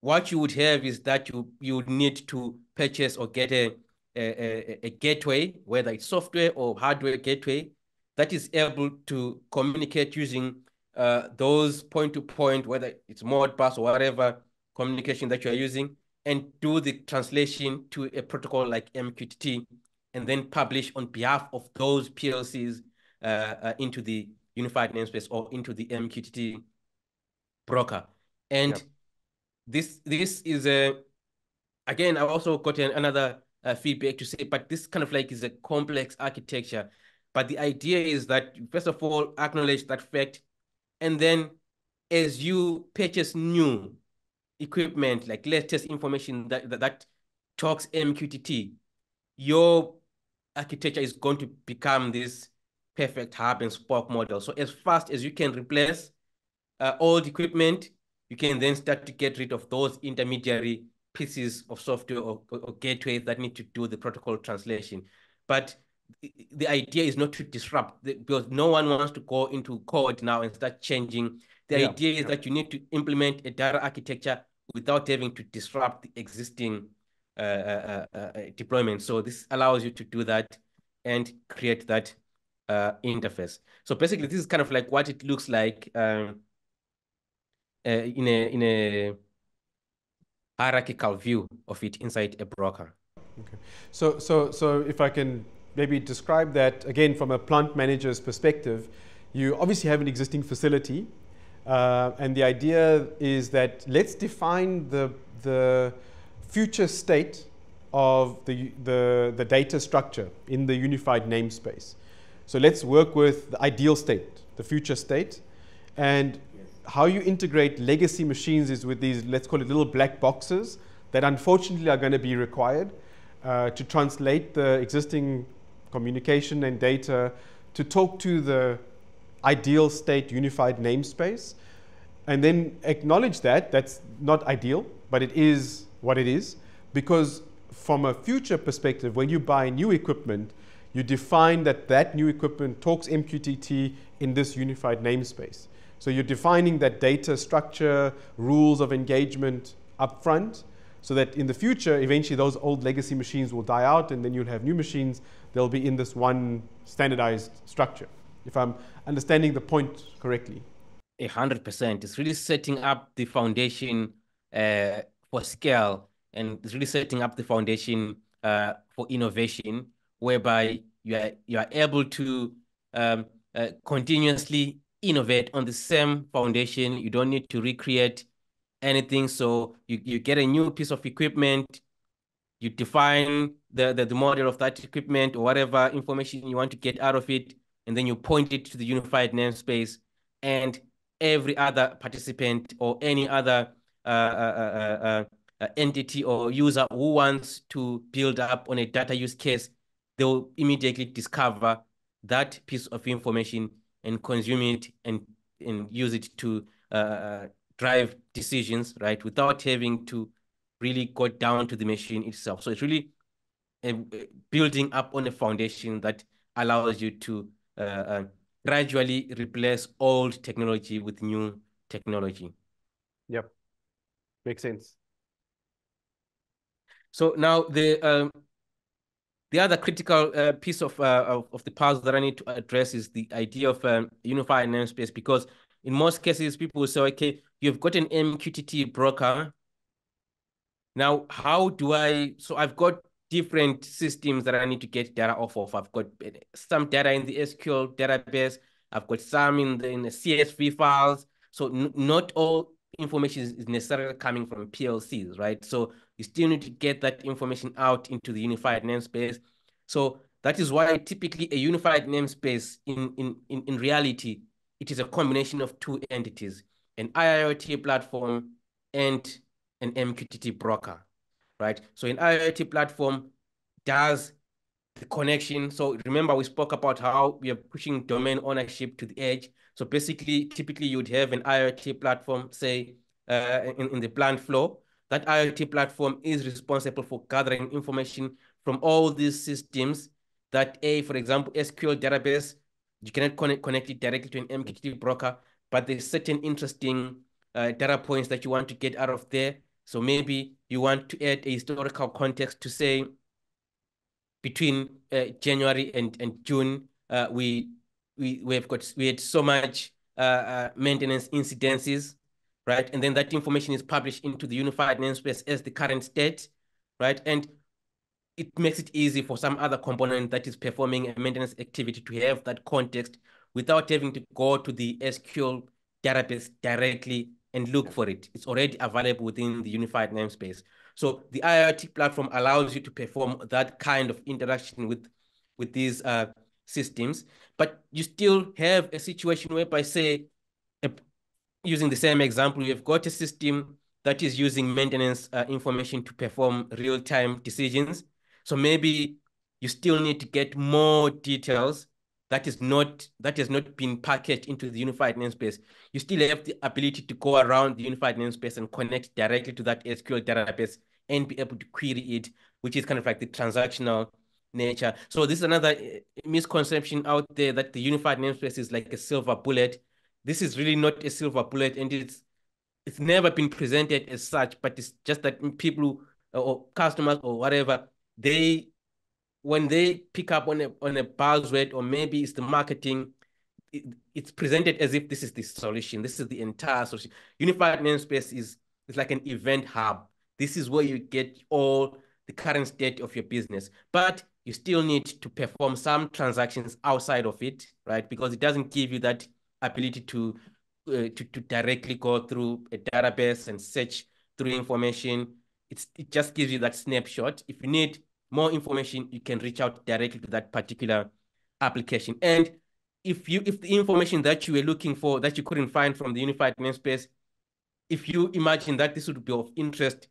what you would have is that you you would need to purchase or get a, a, a gateway, whether it's software or hardware gateway, that is able to communicate using uh, those point-to-point, -point, whether it's Modbus or whatever communication that you are using, and do the translation to a protocol like MQTT, and then publish on behalf of those PLCs uh, uh, into the unified namespace or into the MQTT broker. And yep this this is a again i also got an, another uh, feedback to say but this kind of like is a complex architecture but the idea is that first of all acknowledge that fact and then as you purchase new equipment like latest information that that, that talks mqtt your architecture is going to become this perfect hub and spoke model so as fast as you can replace uh, old equipment you can then start to get rid of those intermediary pieces of software or, or, gateways that need to do the protocol translation. But the idea is not to disrupt because no one wants to go into code now and start changing. The yeah, idea is yeah. that you need to implement a data architecture without having to disrupt the existing uh, uh, uh, uh deployment. So this allows you to do that and create that uh, interface. So basically, this is kind of like what it looks like um, uh, in a in a hierarchical view of it inside a broker. Okay. So so so if I can maybe describe that again from a plant manager's perspective, you obviously have an existing facility, uh, and the idea is that let's define the the future state of the, the, the data structure in the unified namespace. So let's work with the ideal state, the future state, and how you integrate legacy machines is with these, let's call it little black boxes that unfortunately are going to be required uh, to translate the existing communication and data to talk to the ideal state unified namespace and then acknowledge that that's not ideal, but it is what it is because from a future perspective, when you buy new equipment, you define that that new equipment talks MQTT in this unified namespace. So you're defining that data structure, rules of engagement up front, so that in the future, eventually those old legacy machines will die out and then you'll have new machines. They'll be in this one standardized structure, if I'm understanding the point correctly. A hundred percent. It's really setting up the foundation uh, for scale and it's really setting up the foundation uh, for innovation, whereby you are, you are able to um, uh, continuously innovate on the same foundation. You don't need to recreate anything. So you, you get a new piece of equipment, you define the, the, the model of that equipment or whatever information you want to get out of it, and then you point it to the unified namespace and every other participant or any other uh, uh, uh, uh, entity or user who wants to build up on a data use case, they will immediately discover that piece of information and consume it and, and use it to uh, drive decisions, right, without having to really go down to the machine itself. So it's really uh, building up on a foundation that allows you to uh, uh, gradually replace old technology with new technology. Yep, makes sense. So now the um, the other critical uh, piece of, uh, of, of the puzzle that I need to address is the idea of um, unified namespace because in most cases people will say, okay, you've got an MQTT broker. Now, how do I? So I've got different systems that I need to get data off of. I've got eh, some data in the SQL database. I've got some in the, in the CSV files. So not all information is necessarily coming from PLCs, right? So you still need to get that information out into the unified namespace. So that is why typically a unified namespace in, in, in, in reality, it is a combination of two entities, an IIoT platform and an MQTT broker, right? So an IoT platform does the connection. So remember we spoke about how we are pushing domain ownership to the edge. So basically, typically you'd have an IoT platform, say uh, in, in the plant floor. That IoT platform is responsible for gathering information from all these systems that a, for example, SQL database, you cannot connect, connect it directly to an MQTT broker, but there's certain interesting uh, data points that you want to get out of there. So maybe you want to add a historical context to say between uh, January and, and June, uh, we we we have got we had so much uh, uh, maintenance incidences, right? And then that information is published into the unified namespace as the current state, right? And it makes it easy for some other component that is performing a maintenance activity to have that context without having to go to the SQL database directly and look for it. It's already available within the unified namespace. So the IoT platform allows you to perform that kind of interaction with, with these uh, systems, but you still have a situation whereby, say, a, using the same example, you've got a system that is using maintenance uh, information to perform real-time decisions. So maybe you still need to get more details that is not that has not been packaged into the unified namespace. You still have the ability to go around the unified namespace and connect directly to that SQL database and be able to query it, which is kind of like the transactional nature. So this is another eh, misconception out there that the unified namespace is like a silver bullet. This is really not a silver bullet, and it's it's never been presented as such. But it's just that people or customers or whatever they when they pick up on a on a buzzword or maybe it's the marketing. It, it's presented as if this is the solution. This is the entire solution. Unified namespace is is like an event hub. This is where you get all the current state of your business. But you still need to perform some transactions outside of it, right? Because it doesn't give you that ability to uh, to, to directly go through a database and search through information. It's, it just gives you that snapshot. If you need more information, you can reach out directly to that particular application. And if you if the information that you were looking for that you couldn't find from the unified namespace, if you imagine that this would be of interest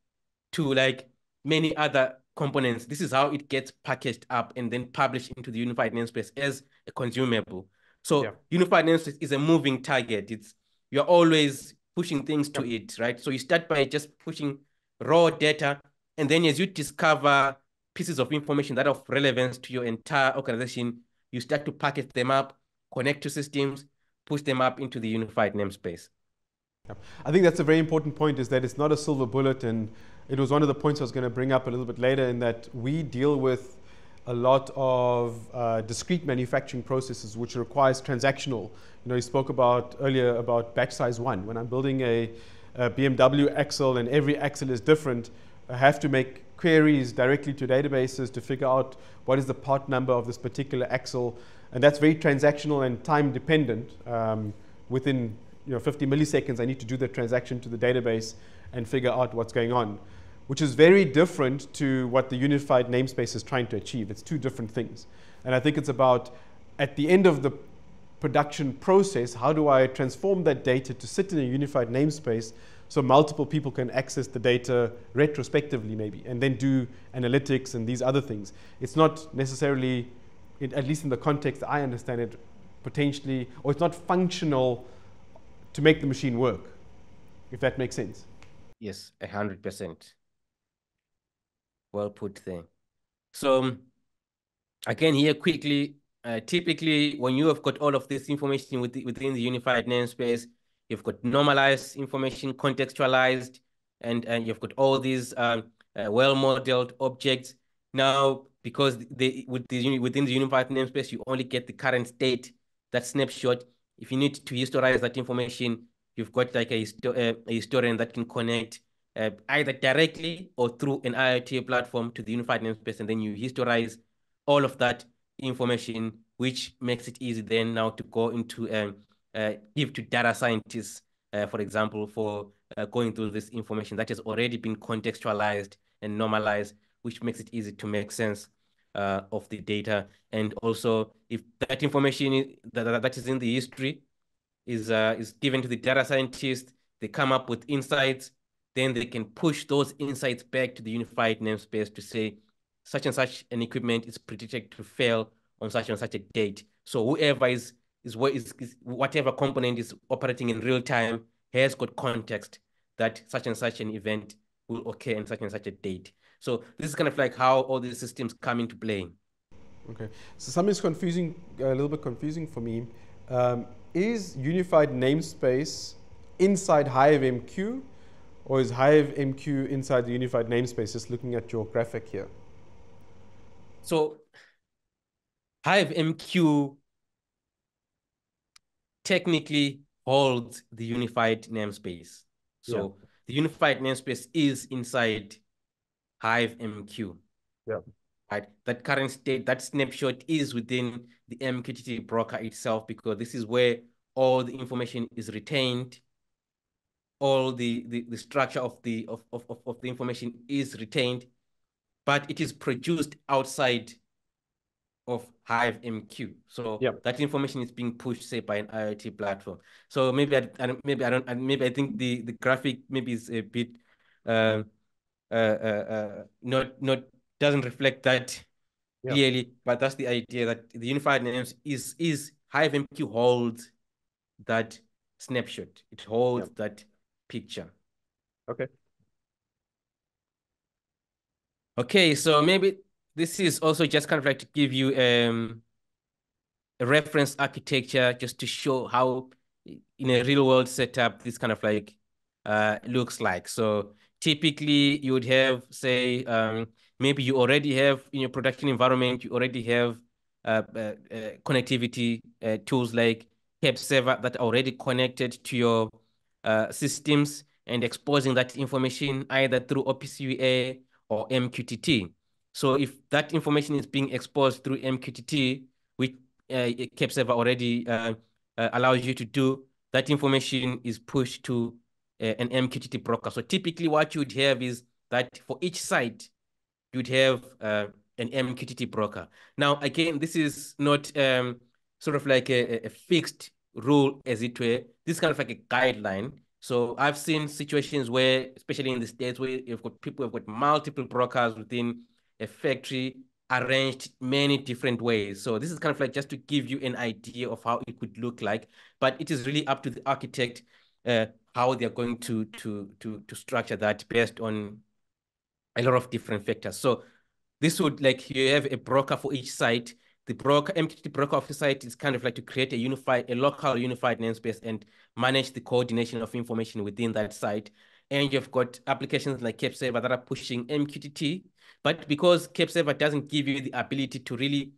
to like many other components. This is how it gets packaged up and then published into the unified namespace as a consumable. So yeah. unified namespace is a moving target. It's you're always pushing things to it, right? So you start by just pushing raw data, and then as you discover pieces of information that are of relevance to your entire organization, you start to package them up, connect to systems, push them up into the unified namespace. I think that's a very important point is that it's not a silver bullet and it was one of the points I was going to bring up a little bit later in that we deal with a lot of uh, discrete manufacturing processes which requires transactional. You know, you spoke about earlier about batch size one. When I'm building a, a BMW axle and every axle is different, I have to make queries directly to databases to figure out what is the part number of this particular axle. And that's very transactional and time dependent. Um, within you know 50 milliseconds, I need to do the transaction to the database and figure out what's going on, which is very different to what the unified namespace is trying to achieve. It's two different things. And I think it's about at the end of the production process, how do I transform that data to sit in a unified namespace so multiple people can access the data retrospectively maybe and then do analytics and these other things. It's not necessarily, at least in the context I understand it, potentially, or it's not functional to make the machine work, if that makes sense. Yes, 100%. Well put there. So um, again, here quickly, uh, typically when you have got all of this information within the unified namespace, you've got normalized information, contextualized, and, and you've got all these um, uh, well-modeled objects. Now, because they, with the, within the unified namespace, you only get the current state, that snapshot. If you need to historize that information, you've got like a, uh, a historian that can connect uh, either directly or through an IoT platform to the unified namespace, and then you historize all of that information, which makes it easy then now to go into um, give to data scientists, uh, for example, for uh, going through this information that has already been contextualized and normalized, which makes it easy to make sense uh, of the data. And also, if that information that, that is in the history is, uh, is given to the data scientists, they come up with insights, then they can push those insights back to the unified namespace to say, such and such an equipment is predicted to fail on such and such a date. So whoever is is what is, is whatever component is operating in real time has got context that such and such an event will occur in such and such a date. So this is kind of like how all these systems come into play. Okay, so something's confusing, a little bit confusing for me. Um, is unified namespace inside HiveMQ, or is HiveMQ inside the unified namespace? Just looking at your graphic here. So HiveMQ technically holds the unified namespace. So yeah. the unified namespace is inside Hive MQ. Yeah. Right. That current state, that snapshot is within the MQTT broker itself because this is where all the information is retained. All the, the, the structure of the of, of, of the information is retained, but it is produced outside of Hive MQ. So yep. that information is being pushed, say, by an IoT platform. So maybe I, I maybe I don't maybe I think the the graphic maybe is a bit uh, uh, uh, uh not not doesn't reflect that yep. clearly, but that's the idea that the unified names is is Hive MQ holds that snapshot. It holds yep. that picture. Okay. Okay, so maybe this is also just kind of like to give you um, a reference architecture just to show how in a real world setup this kind of like uh, looks like. So typically you would have say um, maybe you already have in your production environment you already have uh, uh, uh connectivity uh, tools like Kep server that are already connected to your uh, systems and exposing that information either through OPC UA or MQTT. So if that information is being exposed through MQTT, which uh, Kep server already uh, uh, allows you to do, that information is pushed to uh, an MQTT broker. So typically what you'd have is that for each site, you'd have uh, an MQTT broker. Now, again, this is not um, sort of like a, a fixed rule as it were. This is kind of like a guideline. So I've seen situations where, especially in the States, where you've got people who've got multiple brokers within a factory arranged many different ways. So this is kind of like just to give you an idea of how it could look like, but it is really up to the architect uh, how they're going to, to, to, to structure that based on a lot of different factors. So this would like you have a broker for each site. The broker, MQTT broker of the site is kind of like to create a unified, a local unified namespace and manage the coordination of information within that site. And you've got applications like Kep that are pushing MQTT but because Kep Server doesn't give you the ability to really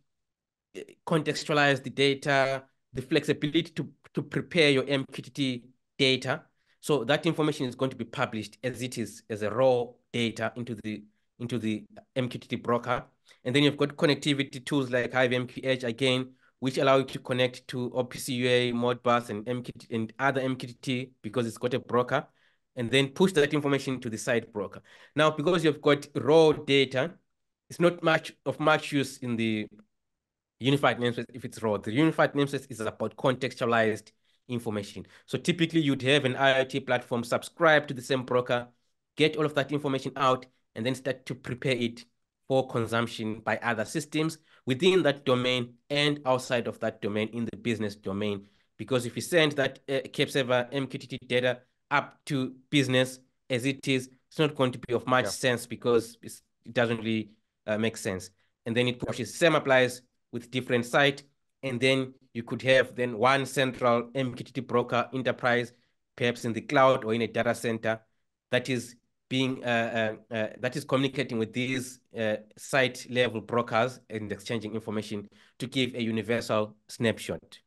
eh, contextualize the data, the flexibility to, to prepare your MQTT data, so that information is going to be published as it is as a raw data into the into the MQTT broker. And then you've got connectivity tools like Edge again, which allow you to connect to OPC UA, Modbus, and MQT and other MQTT because it's got a broker, and then push that information to the side broker. Now, because you've got raw data, it's not much of much use in the unified namespace if it's raw. The unified namespace is about contextualized information. So typically you'd have an IoT platform subscribe to the same broker, get all of that information out, and then start to prepare it for consumption by other systems within that domain and outside of that domain in the business domain. Because if you send that uh, Kep Server MQTT data up to business as it is, it's not going to be of much yeah. sense because it doesn't really uh, make sense. And then it pushes, same applies with different site. And then you could have then one central MQTT broker enterprise, perhaps in the cloud or in a data center that is being uh, uh, uh, that is communicating with these uh, site level brokers and exchanging information to give a universal snapshot.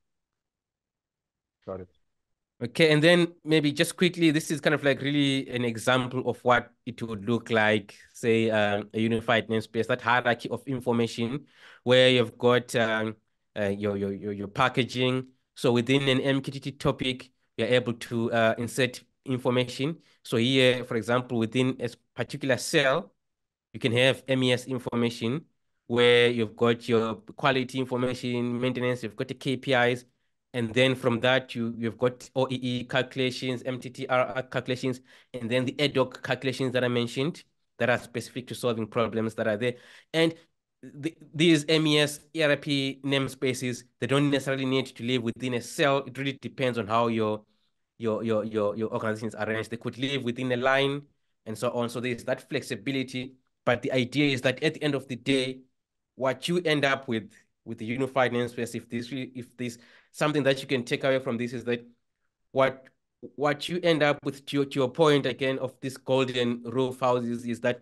Got it. Okay, and then maybe just quickly, this is kind of like really an example of what it would look like, say, um, a unified namespace, that hierarchy of information, where you've got um, uh, your, your, your, your packaging. So within an MQTT topic, you're able to uh, insert information. So here, for example, within a particular cell, you can have MES information where you've got your quality information, maintenance, you've got the KPIs, and then from that, you, you've got OEE calculations, MTTR calculations, and then the ad hoc calculations that I mentioned that are specific to solving problems that are there. And the, these MES ERP namespaces, they don't necessarily need to live within a cell. It really depends on how your your your your your organizations arranged. They could live within a line and so on. So there's that flexibility. But the idea is that at the end of the day, what you end up with with the unified namespace, if this if this something that you can take away from this is that what what you end up with to your, to your point again of this golden roof houses is that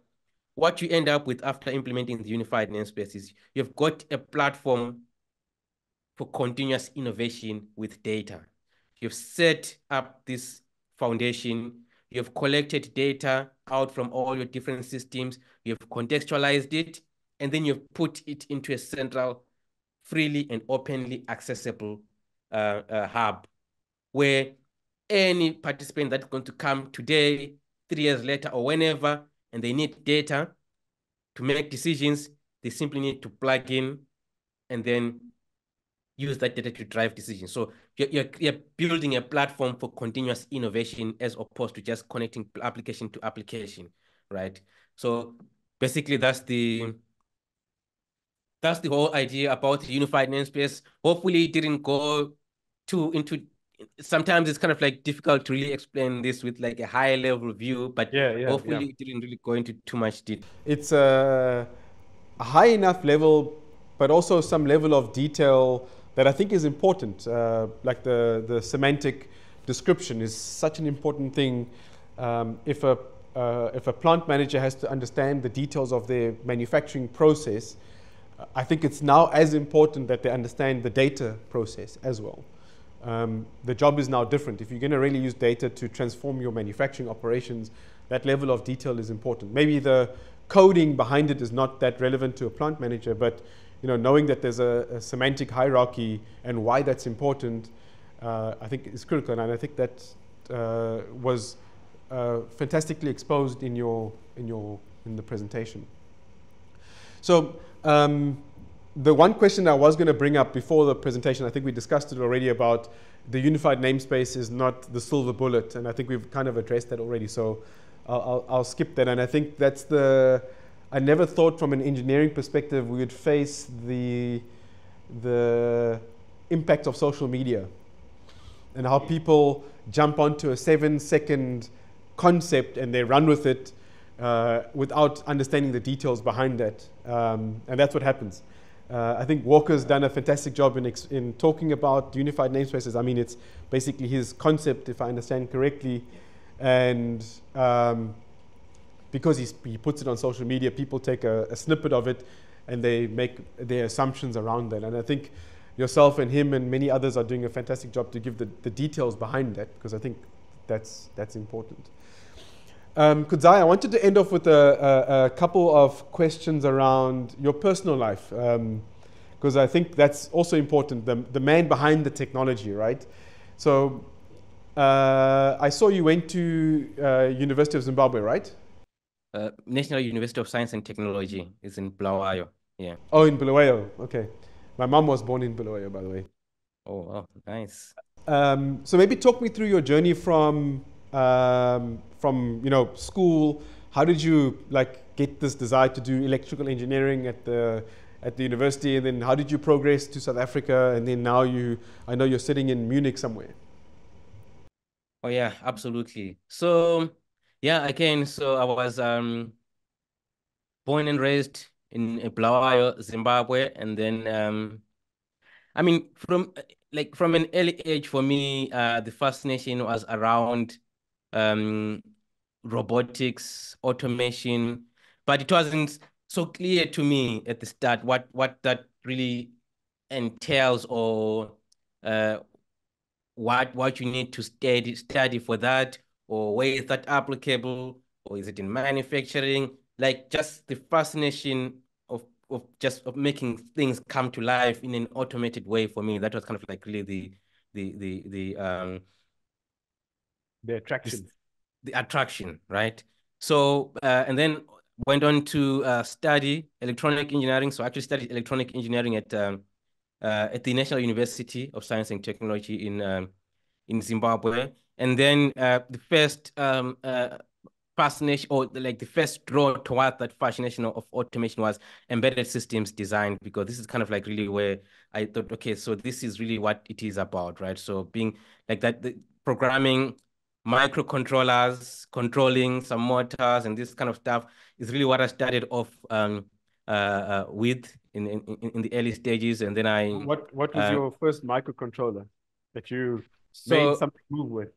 what you end up with after implementing the unified namespace is you've got a platform for continuous innovation with data. You've set up this foundation, you've collected data out from all your different systems, you've contextualized it, and then you've put it into a central, freely and openly accessible uh, uh, hub where any participant that's going to come today, three years later, or whenever, and they need data to make decisions, they simply need to plug in and then use that data to drive decisions. So you're, you're, building a platform for continuous innovation as opposed to just connecting application to application, right? So basically that's the that's the whole idea about the unified namespace. Hopefully it didn't go too into sometimes it's kind of like difficult to really explain this with like a high level view, but yeah, yeah, hopefully yeah. it didn't really go into too much detail. It's a, a, high enough level, but also some level of detail that I think is important. Uh, like the, the semantic description is such an important thing. Um, if, a, uh, if a plant manager has to understand the details of their manufacturing process, I think it's now as important that they understand the data process as well. Um, the job is now different. If you're going to really use data to transform your manufacturing operations, that level of detail is important. Maybe the coding behind it is not that relevant to a plant manager, but you know, knowing that there's a, a semantic hierarchy and why that's important, uh, I think is critical. And I think that uh, was uh, fantastically exposed in your in your in the presentation. So. Um, the one question I was going to bring up before the presentation, I think we discussed it already about the unified namespace is not the silver bullet, and I think we've kind of addressed that already. So I'll, I'll, I'll skip that, and I think that's the. I never thought from an engineering perspective we would face the the impact of social media and how people jump onto a seven second concept and they run with it uh, without understanding the details behind that. Um, and that's what happens. Uh, I think Walker's done a fantastic job in, in talking about unified namespaces. I mean, it's basically his concept, if I understand correctly. And um, because he puts it on social media, people take a, a, snippet of it and they make their assumptions around that. And I think yourself and him and many others are doing a fantastic job to give the, the details behind that because I think that's, that's important. Um, Kudzai, I wanted to end off with a, a, a, couple of questions around your personal life. Um, because I think that's also important. The, the man behind the technology, right? So uh, I saw you went to uh, University of Zimbabwe, right? Uh, National University of Science and Technology is in Bulawayo. Yeah. Oh, in Bulawayo. Okay. My mom was born in Bulawayo, by the way. Oh, wow. Nice. Um, so maybe talk me through your journey from um, from you know school. How did you like get this desire to do electrical engineering at the at the university, and then how did you progress to South Africa, and then now you I know you're sitting in Munich somewhere. Oh yeah, absolutely. So yeah, again, so I was um, born and raised in Bulawayo, Zimbabwe, and then um, I mean, from like from an early age for me, uh, the fascination was around um, robotics, automation, but it wasn't so clear to me at the start what what that really entails or uh, what what you need to study study for that or where is that applicable or is it in manufacturing? Like just the fascination of of just of making things come to life in an automated way for me. That was kind of like really the the the the um the attraction the, attraction right? So uh, and then went on to uh, study electronic engineering. So I actually studied electronic engineering at um, uh, at the National University of Science and Technology in um, in Zimbabwe. And then uh, the first um, uh, fascination or like the first draw toward that fascination of automation was embedded systems design because this is kind of like really where I thought, okay, so this is really what it is about, right? So being like that, the programming microcontrollers, controlling some motors and this kind of stuff is really what I started off um, uh, uh, with in, in, in the early stages. And then I... What, what was uh, your first microcontroller that you so, made something move with?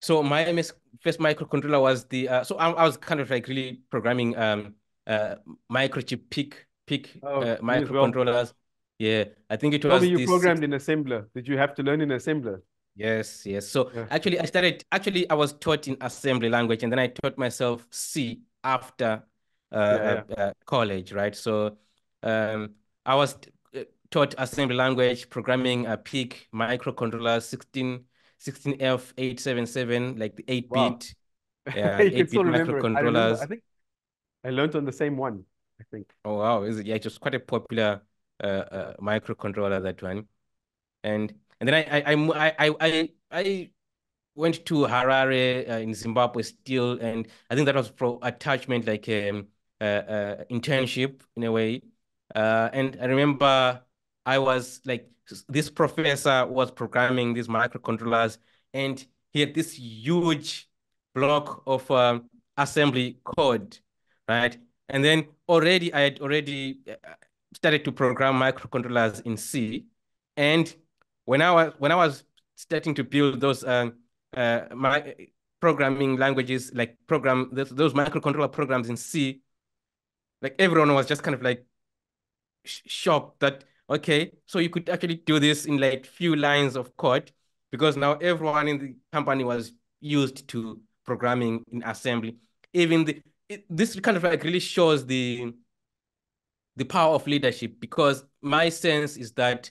So my MS first microcontroller was the uh, so I, I, was kind of like really programming um uh microchip PIC PIC oh, uh, microcontrollers. Well. Yeah, I think it was. Me you programmed in assembler. Did you have to learn in assembler? Yes, yes. So yeah. actually, I started. Actually, I was taught in assembly language, and then I taught myself C after uh, yeah, yeah. Uh, college, right? So um, I was uh, taught assembly language, programming, a PIC microcontroller, 16 16F877, like the 8 wow. bit, yeah, 8 bit microcontrollers. I, I, think I learned on the same one, I think. Oh, wow. Is it? Yeah, it was quite a popular uh, uh, microcontroller, that one. And and then I I I I I, went to Harare uh, in Zimbabwe still, and I think that was for attachment, like um, uh, uh, internship in a way. Uh, and I remember I was like this professor was programming these microcontrollers and he had this huge block of um, assembly code, right? And then already I had already uh, started to program microcontrollers in C. And when I was when I was starting to build those um, uh, my programming languages, like program those, those microcontroller programs in C, like everyone was just kind of like shocked that Okay, so you could actually do this in like few lines of code because now everyone in the company was used to programming in assembly. Even the it, this kind of like really shows the the power of leadership because my sense is that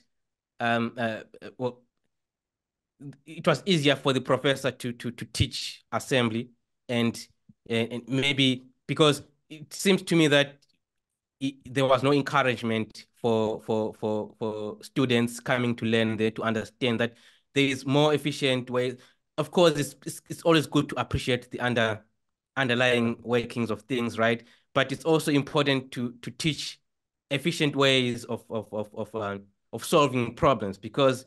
um uh, well it was easier for the professor to to to teach assembly and and maybe because it seems to me that it, there was no encouragement for for for for students coming to learn there to understand that there is more efficient ways. Of course, it's, it's, it's always good to appreciate the under underlying workings of things, right? But it's also important to to teach efficient ways of of of of uh, of solving problems because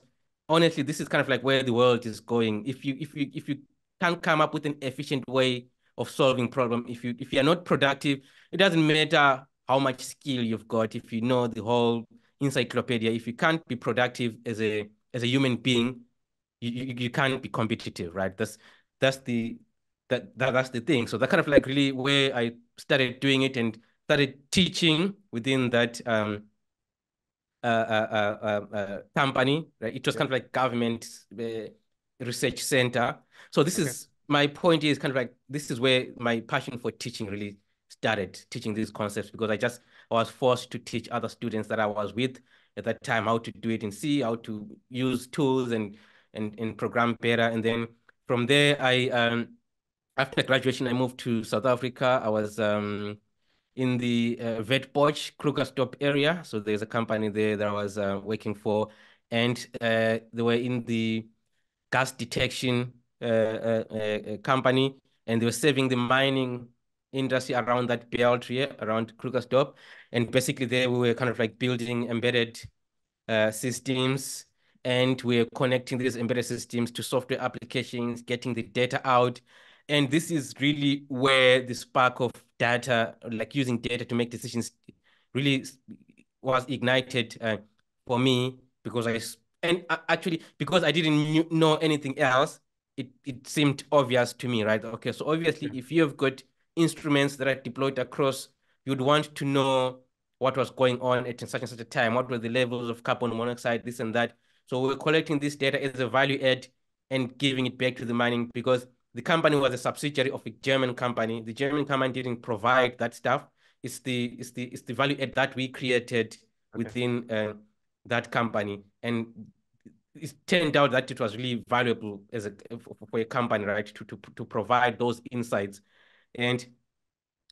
honestly, this is kind of like where the world is going. If you if you if you can't come up with an efficient way of solving problem, if you if you are not productive, it doesn't matter how much skill you've got, if you know the whole encyclopedia, if you can't be productive as a as a human being, you, you, can't be competitive, right? That's that's the that, that that's the thing. So that kind of like really where I started doing it and started teaching within that um uh, uh, uh, uh, uh company. Right? It was yeah. kind of like government uh, research center. So this okay. is my point is kind of like this is where my passion for teaching really started teaching these concepts because I just I was forced to teach other students that I was with at that time how to do it in C, how to use tools and and, and program better. And then from there, I um, after graduation, I moved to South Africa. I was um, in the uh, Witpoort Krugersdorp area. So there's a company there that I was uh, working for, and uh, they were in the gas detection uh, uh, uh, company, and they were serving the mining industry around that belt here, around Krugersdorp. And basically there we were kind of like building embedded systems and we're connecting these embedded systems to software applications, getting the data out. And this is really where the spark of data, like using data to make decisions, really was ignited uh, for me because I, and actually because I didn't know anything else, it, it seemed obvious to me, right? Okay, so obviously if you have got instruments that are deployed across, you'd want to know what was going on at such and such a time, what were the levels of carbon monoxide, this and that. So we're collecting this data as a value add and giving it back to the mining because the company was a subsidiary of a German company. The German company didn't provide that stuff. It's the it's the it's the value add that we created okay. within uh, that company, and it turned out that it was really valuable as a for a company, right, to to to provide those insights, and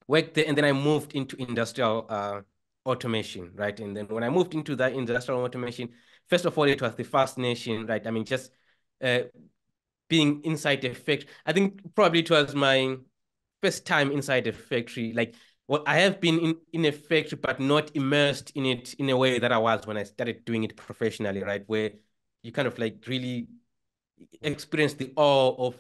worked there. And then I moved into industrial uh, automation, right? And then when I moved into that industrial automation, first of all, it was the first nation, right? I mean, just uh, being inside a factory. I think probably it was my first time inside a factory. Like, well, I have been in, in a factory, but not immersed in it in a way that I was when I started doing it professionally, right? Where you kind of like really experience the awe of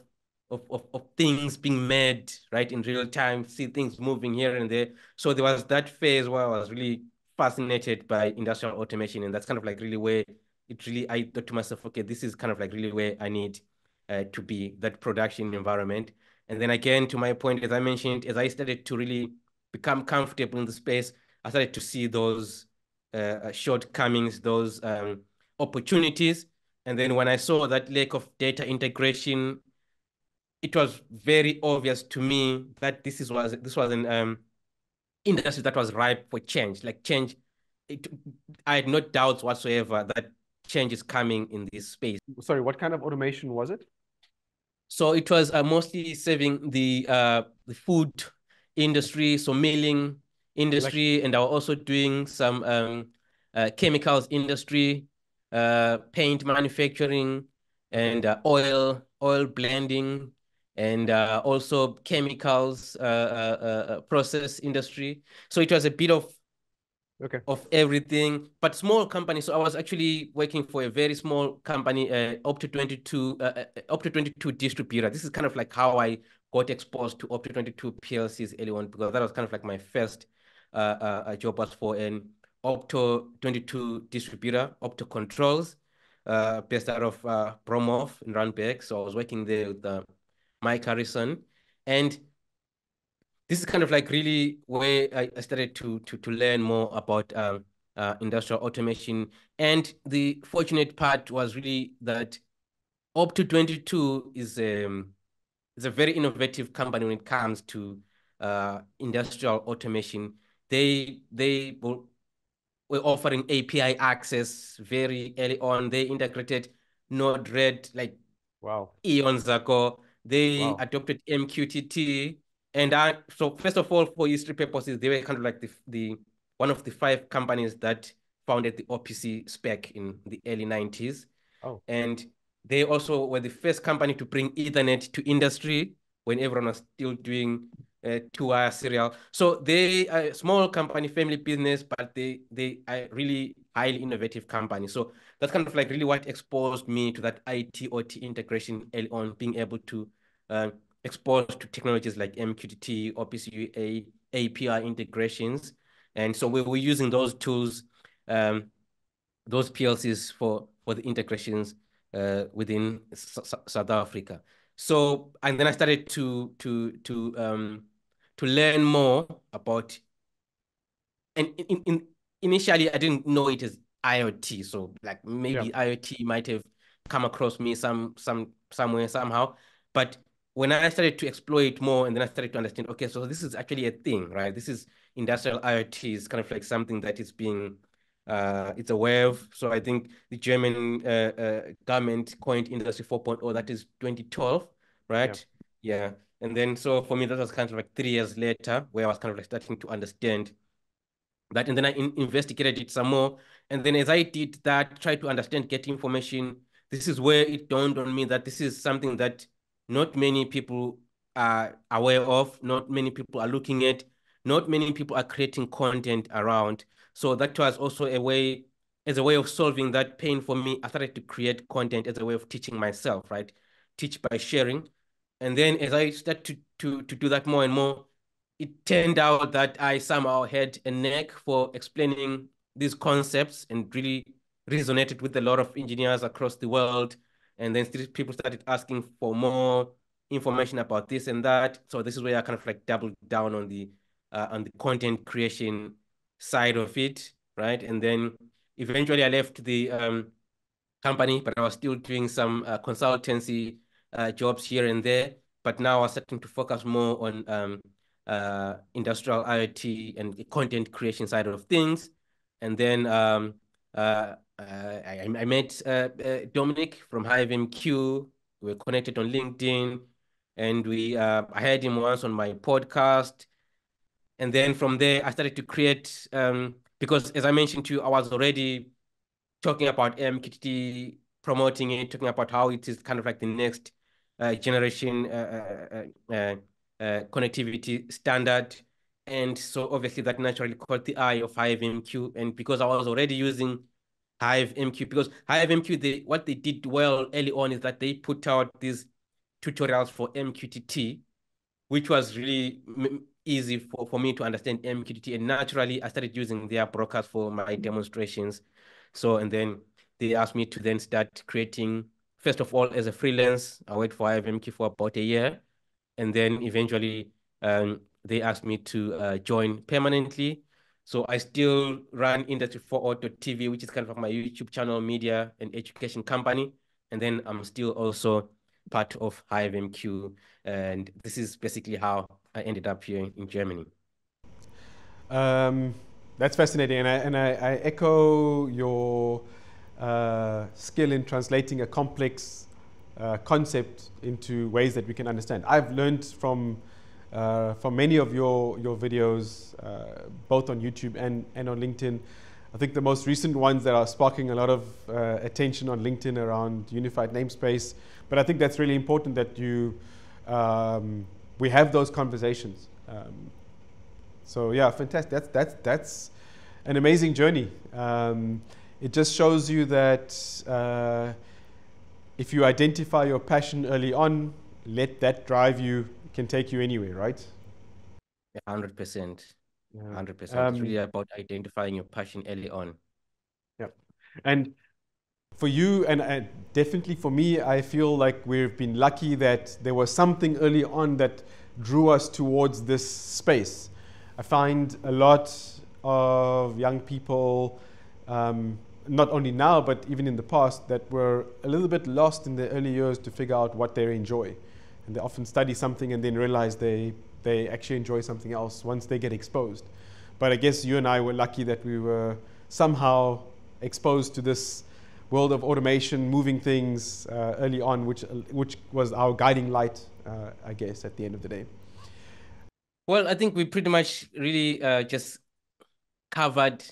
of, of, of things being made right in real time, see things moving here and there. So there was that phase where I was really fascinated by industrial automation. And that's kind of like really where it really, I thought to myself, okay, this is kind of like really where I need uh, to be, that production environment. And then again, to my point, as I mentioned, as I started to really become comfortable in the space, I started to see those uh, uh shortcomings, those um, opportunities. And then when I saw that lack of data integration, it was very obvious to me that this is was this was an um, industry that was ripe for change. Like change, it, I had no doubts whatsoever that change is coming in this space. Sorry, what kind of automation was it? So it was uh, mostly serving the uh, the food industry, so milling industry, like... and I was also doing some um, uh, chemicals industry, uh, paint manufacturing, and uh, oil oil blending, and uh, also chemicals uh, uh, uh, process industry. So it was a bit of okay of everything, but small company. So I was actually working for a very small company, uh, Opto 22, uh, Opto 22 distributor. This is kind of like how I got exposed to Opto 22 PLCs early on because that was kind of like my first uh, job was for an Opto 22 distributor, Opto Controls, uh, based out of uh, in Randburg. So I was working there with the Mike Harrison. And this is kind of like really where I started to to to learn more about um, uh, industrial automation. And the fortunate part was really that Opto 22 is um is a very innovative company when it comes to uh, industrial automation. They they were, were offering API access very early on. They integrated Node-RED like wow eons ago. They wow. adopted MQTT. And I, so first of all, for history purposes, they were kind of like the, the one of the five companies that founded the OPC spec in the early 90s. Oh. And they also were the first company to bring Ethernet to industry when everyone was still doing uh, two-wire serial. So they are a small company, family business, but they they are really highly innovative company. So that's kind of like really what exposed me to that IT OT integration early on, being able to uh, exposed to technologies like MQTT, OPC API integrations. And so we were using those tools, um, those PLCs for, for the integrations uh, within S South Africa. So, and then I started to, to, to, um, to learn more about, and in, in, initially I didn't know it as IoT. So like maybe yeah. IoT might have come across me some, some, somewhere, somehow, but when I started to explore it more and then I started to understand, okay, so this is actually a thing, right? This is industrial IoT is kind of like something that is being uh, it's a wave. So I think the German uh, uh, government coined Industry 4.0, that is 2012, right? Yeah. yeah. And then, so for me, that was kind of like three years later, where I was kind of like starting to understand that. And then I in investigated it some more. And then as I did that, try to understand, get information, this is where it dawned on me that this is something that not many people are aware of, not many people are looking at, not many people are creating content around. So that was also a way, as a way of solving that pain for me. I started to create content as a way of teaching myself, right? Teach by sharing. And then as I started to, to, to do that more and more, it turned out that I somehow had a knack for explaining these concepts and really resonated with a lot of engineers across the world. And then people started asking for more information about this and that. So this is where I kind of like doubled down on the uh, on the content creation side of it, right? And then eventually I left the um, company, but I was still doing some uh, consultancy uh, jobs here and there. But now I'm starting to focus more on um, uh, industrial IoT and content creation side of things. And then um, uh, uh, I, I, met uh, Dominic from HiveMQ. We were connected on LinkedIn, and we I had him once on my podcast. And then from there, I started to create, um, because as I mentioned to you, I was already talking about MQTT, promoting it, talking about how it is kind of like the next uh, generation uh, uh, uh, uh connectivity standard. And so obviously that naturally caught the eye of HiveMQ. And because I was already using HiveMQ, because HiveMQ, they, what they did well early on is that they put out these tutorials for MQTT, which was really easy for, for me to understand MQTT. And naturally, I started using their brokers for my demonstrations. So, and then they asked me to then start creating, first of all, as a freelance. I worked for HiveMQ for about a year. And then eventually, um, they asked me to uh, join permanently. So I still run Industry 4.0 TV, which is kind of my YouTube channel, media and education company. And then I'm still also part of HiveMQ. And this is basically how I ended up here in Germany. Um, that's fascinating. And I, and I, I echo your uh, skill in translating a complex uh, concept into ways that we can understand. I've learned from, uh, from many of your, your videos, uh, both on YouTube and, and on LinkedIn. I think the most recent ones that are sparking a lot of uh, attention on LinkedIn around unified namespace. But I think that's really important that you um, we have those conversations. Um, so yeah, fantastic. That's that's that's an amazing journey. Um, it just shows you that uh, if you identify your passion early on, let that drive you. Can take you anywhere, right? Hundred percent. Hundred percent. It's really um, about identifying your passion early on. Yeah, and for you and, and, definitely for me, I feel like we've been lucky that there was something early on that drew us towards this space. I find a lot of young people, um, not only now, but even in the past, that were a little bit lost in their early years to figure out what they enjoy. And they often study something and then realize they, they actually enjoy something else once they get exposed. But I guess you and I were lucky that we were somehow exposed to this world of automation, moving things uh, early on, which, which was our guiding light, uh, I guess, at the end of the day. Well, I think we pretty much really uh, just covered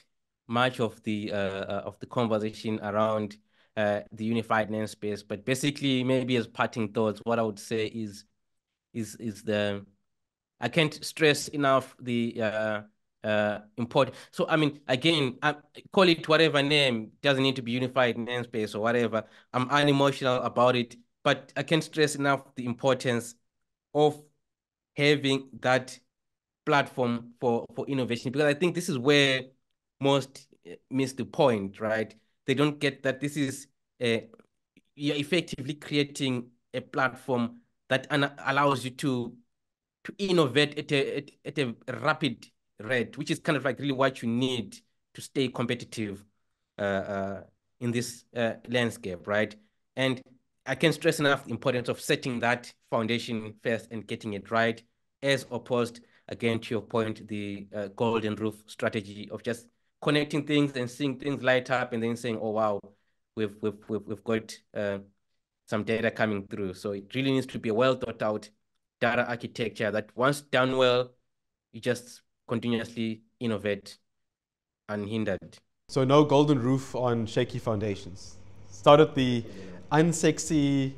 much of the uh, uh, of the conversation around uh, the unified namespace. But basically, maybe as parting thoughts, what I would say is is is the I can't stress enough the uh, uh, important. So, I mean, again, I call it whatever name, doesn't need to be unified namespace or whatever. I'm unemotional about it, but I can't stress enough the importance of having that platform for, for innovation, because I think this is where most eh, miss the point, right? They don't get that this is a, you're effectively creating a platform that allows you to to innovate at a, at, at a rapid rate, which is kind of like really what you need to stay competitive uh, uh, in this uh, landscape, right? And I can stress enough the importance of setting that foundation first and getting it right, as opposed again, to your point, the uh, golden roof strategy of just connecting things and seeing things light up and then saying, oh, wow, we've, we've, we've, we've got uh, some data coming through. So it really needs to be a well thought out data architecture that once done well, you just continuously innovate unhindered. So no golden roof on shaky foundations. Start at the unsexy,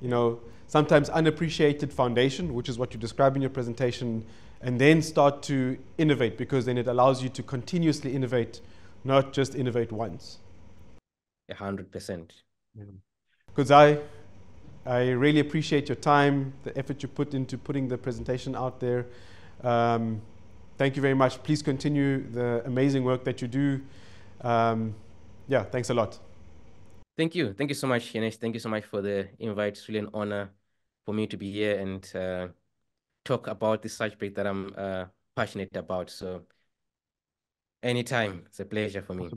you know, sometimes unappreciated foundation, which is what you describe in your presentation, and then start to innovate because then it allows you to continuously innovate, not just innovate once. A hundred percent. Kudzai, I I really appreciate your time, the effort you put into putting the presentation out there. Um, thank you very much. Please continue the amazing work that you do. Um, yeah, thanks a lot. Thank you. Thank you so much, Yanesh. Thank you so much for the invite. It's really an honor for me to be here and uh, talk about this subject that I'm uh, passionate about. So anytime, it's a pleasure for me.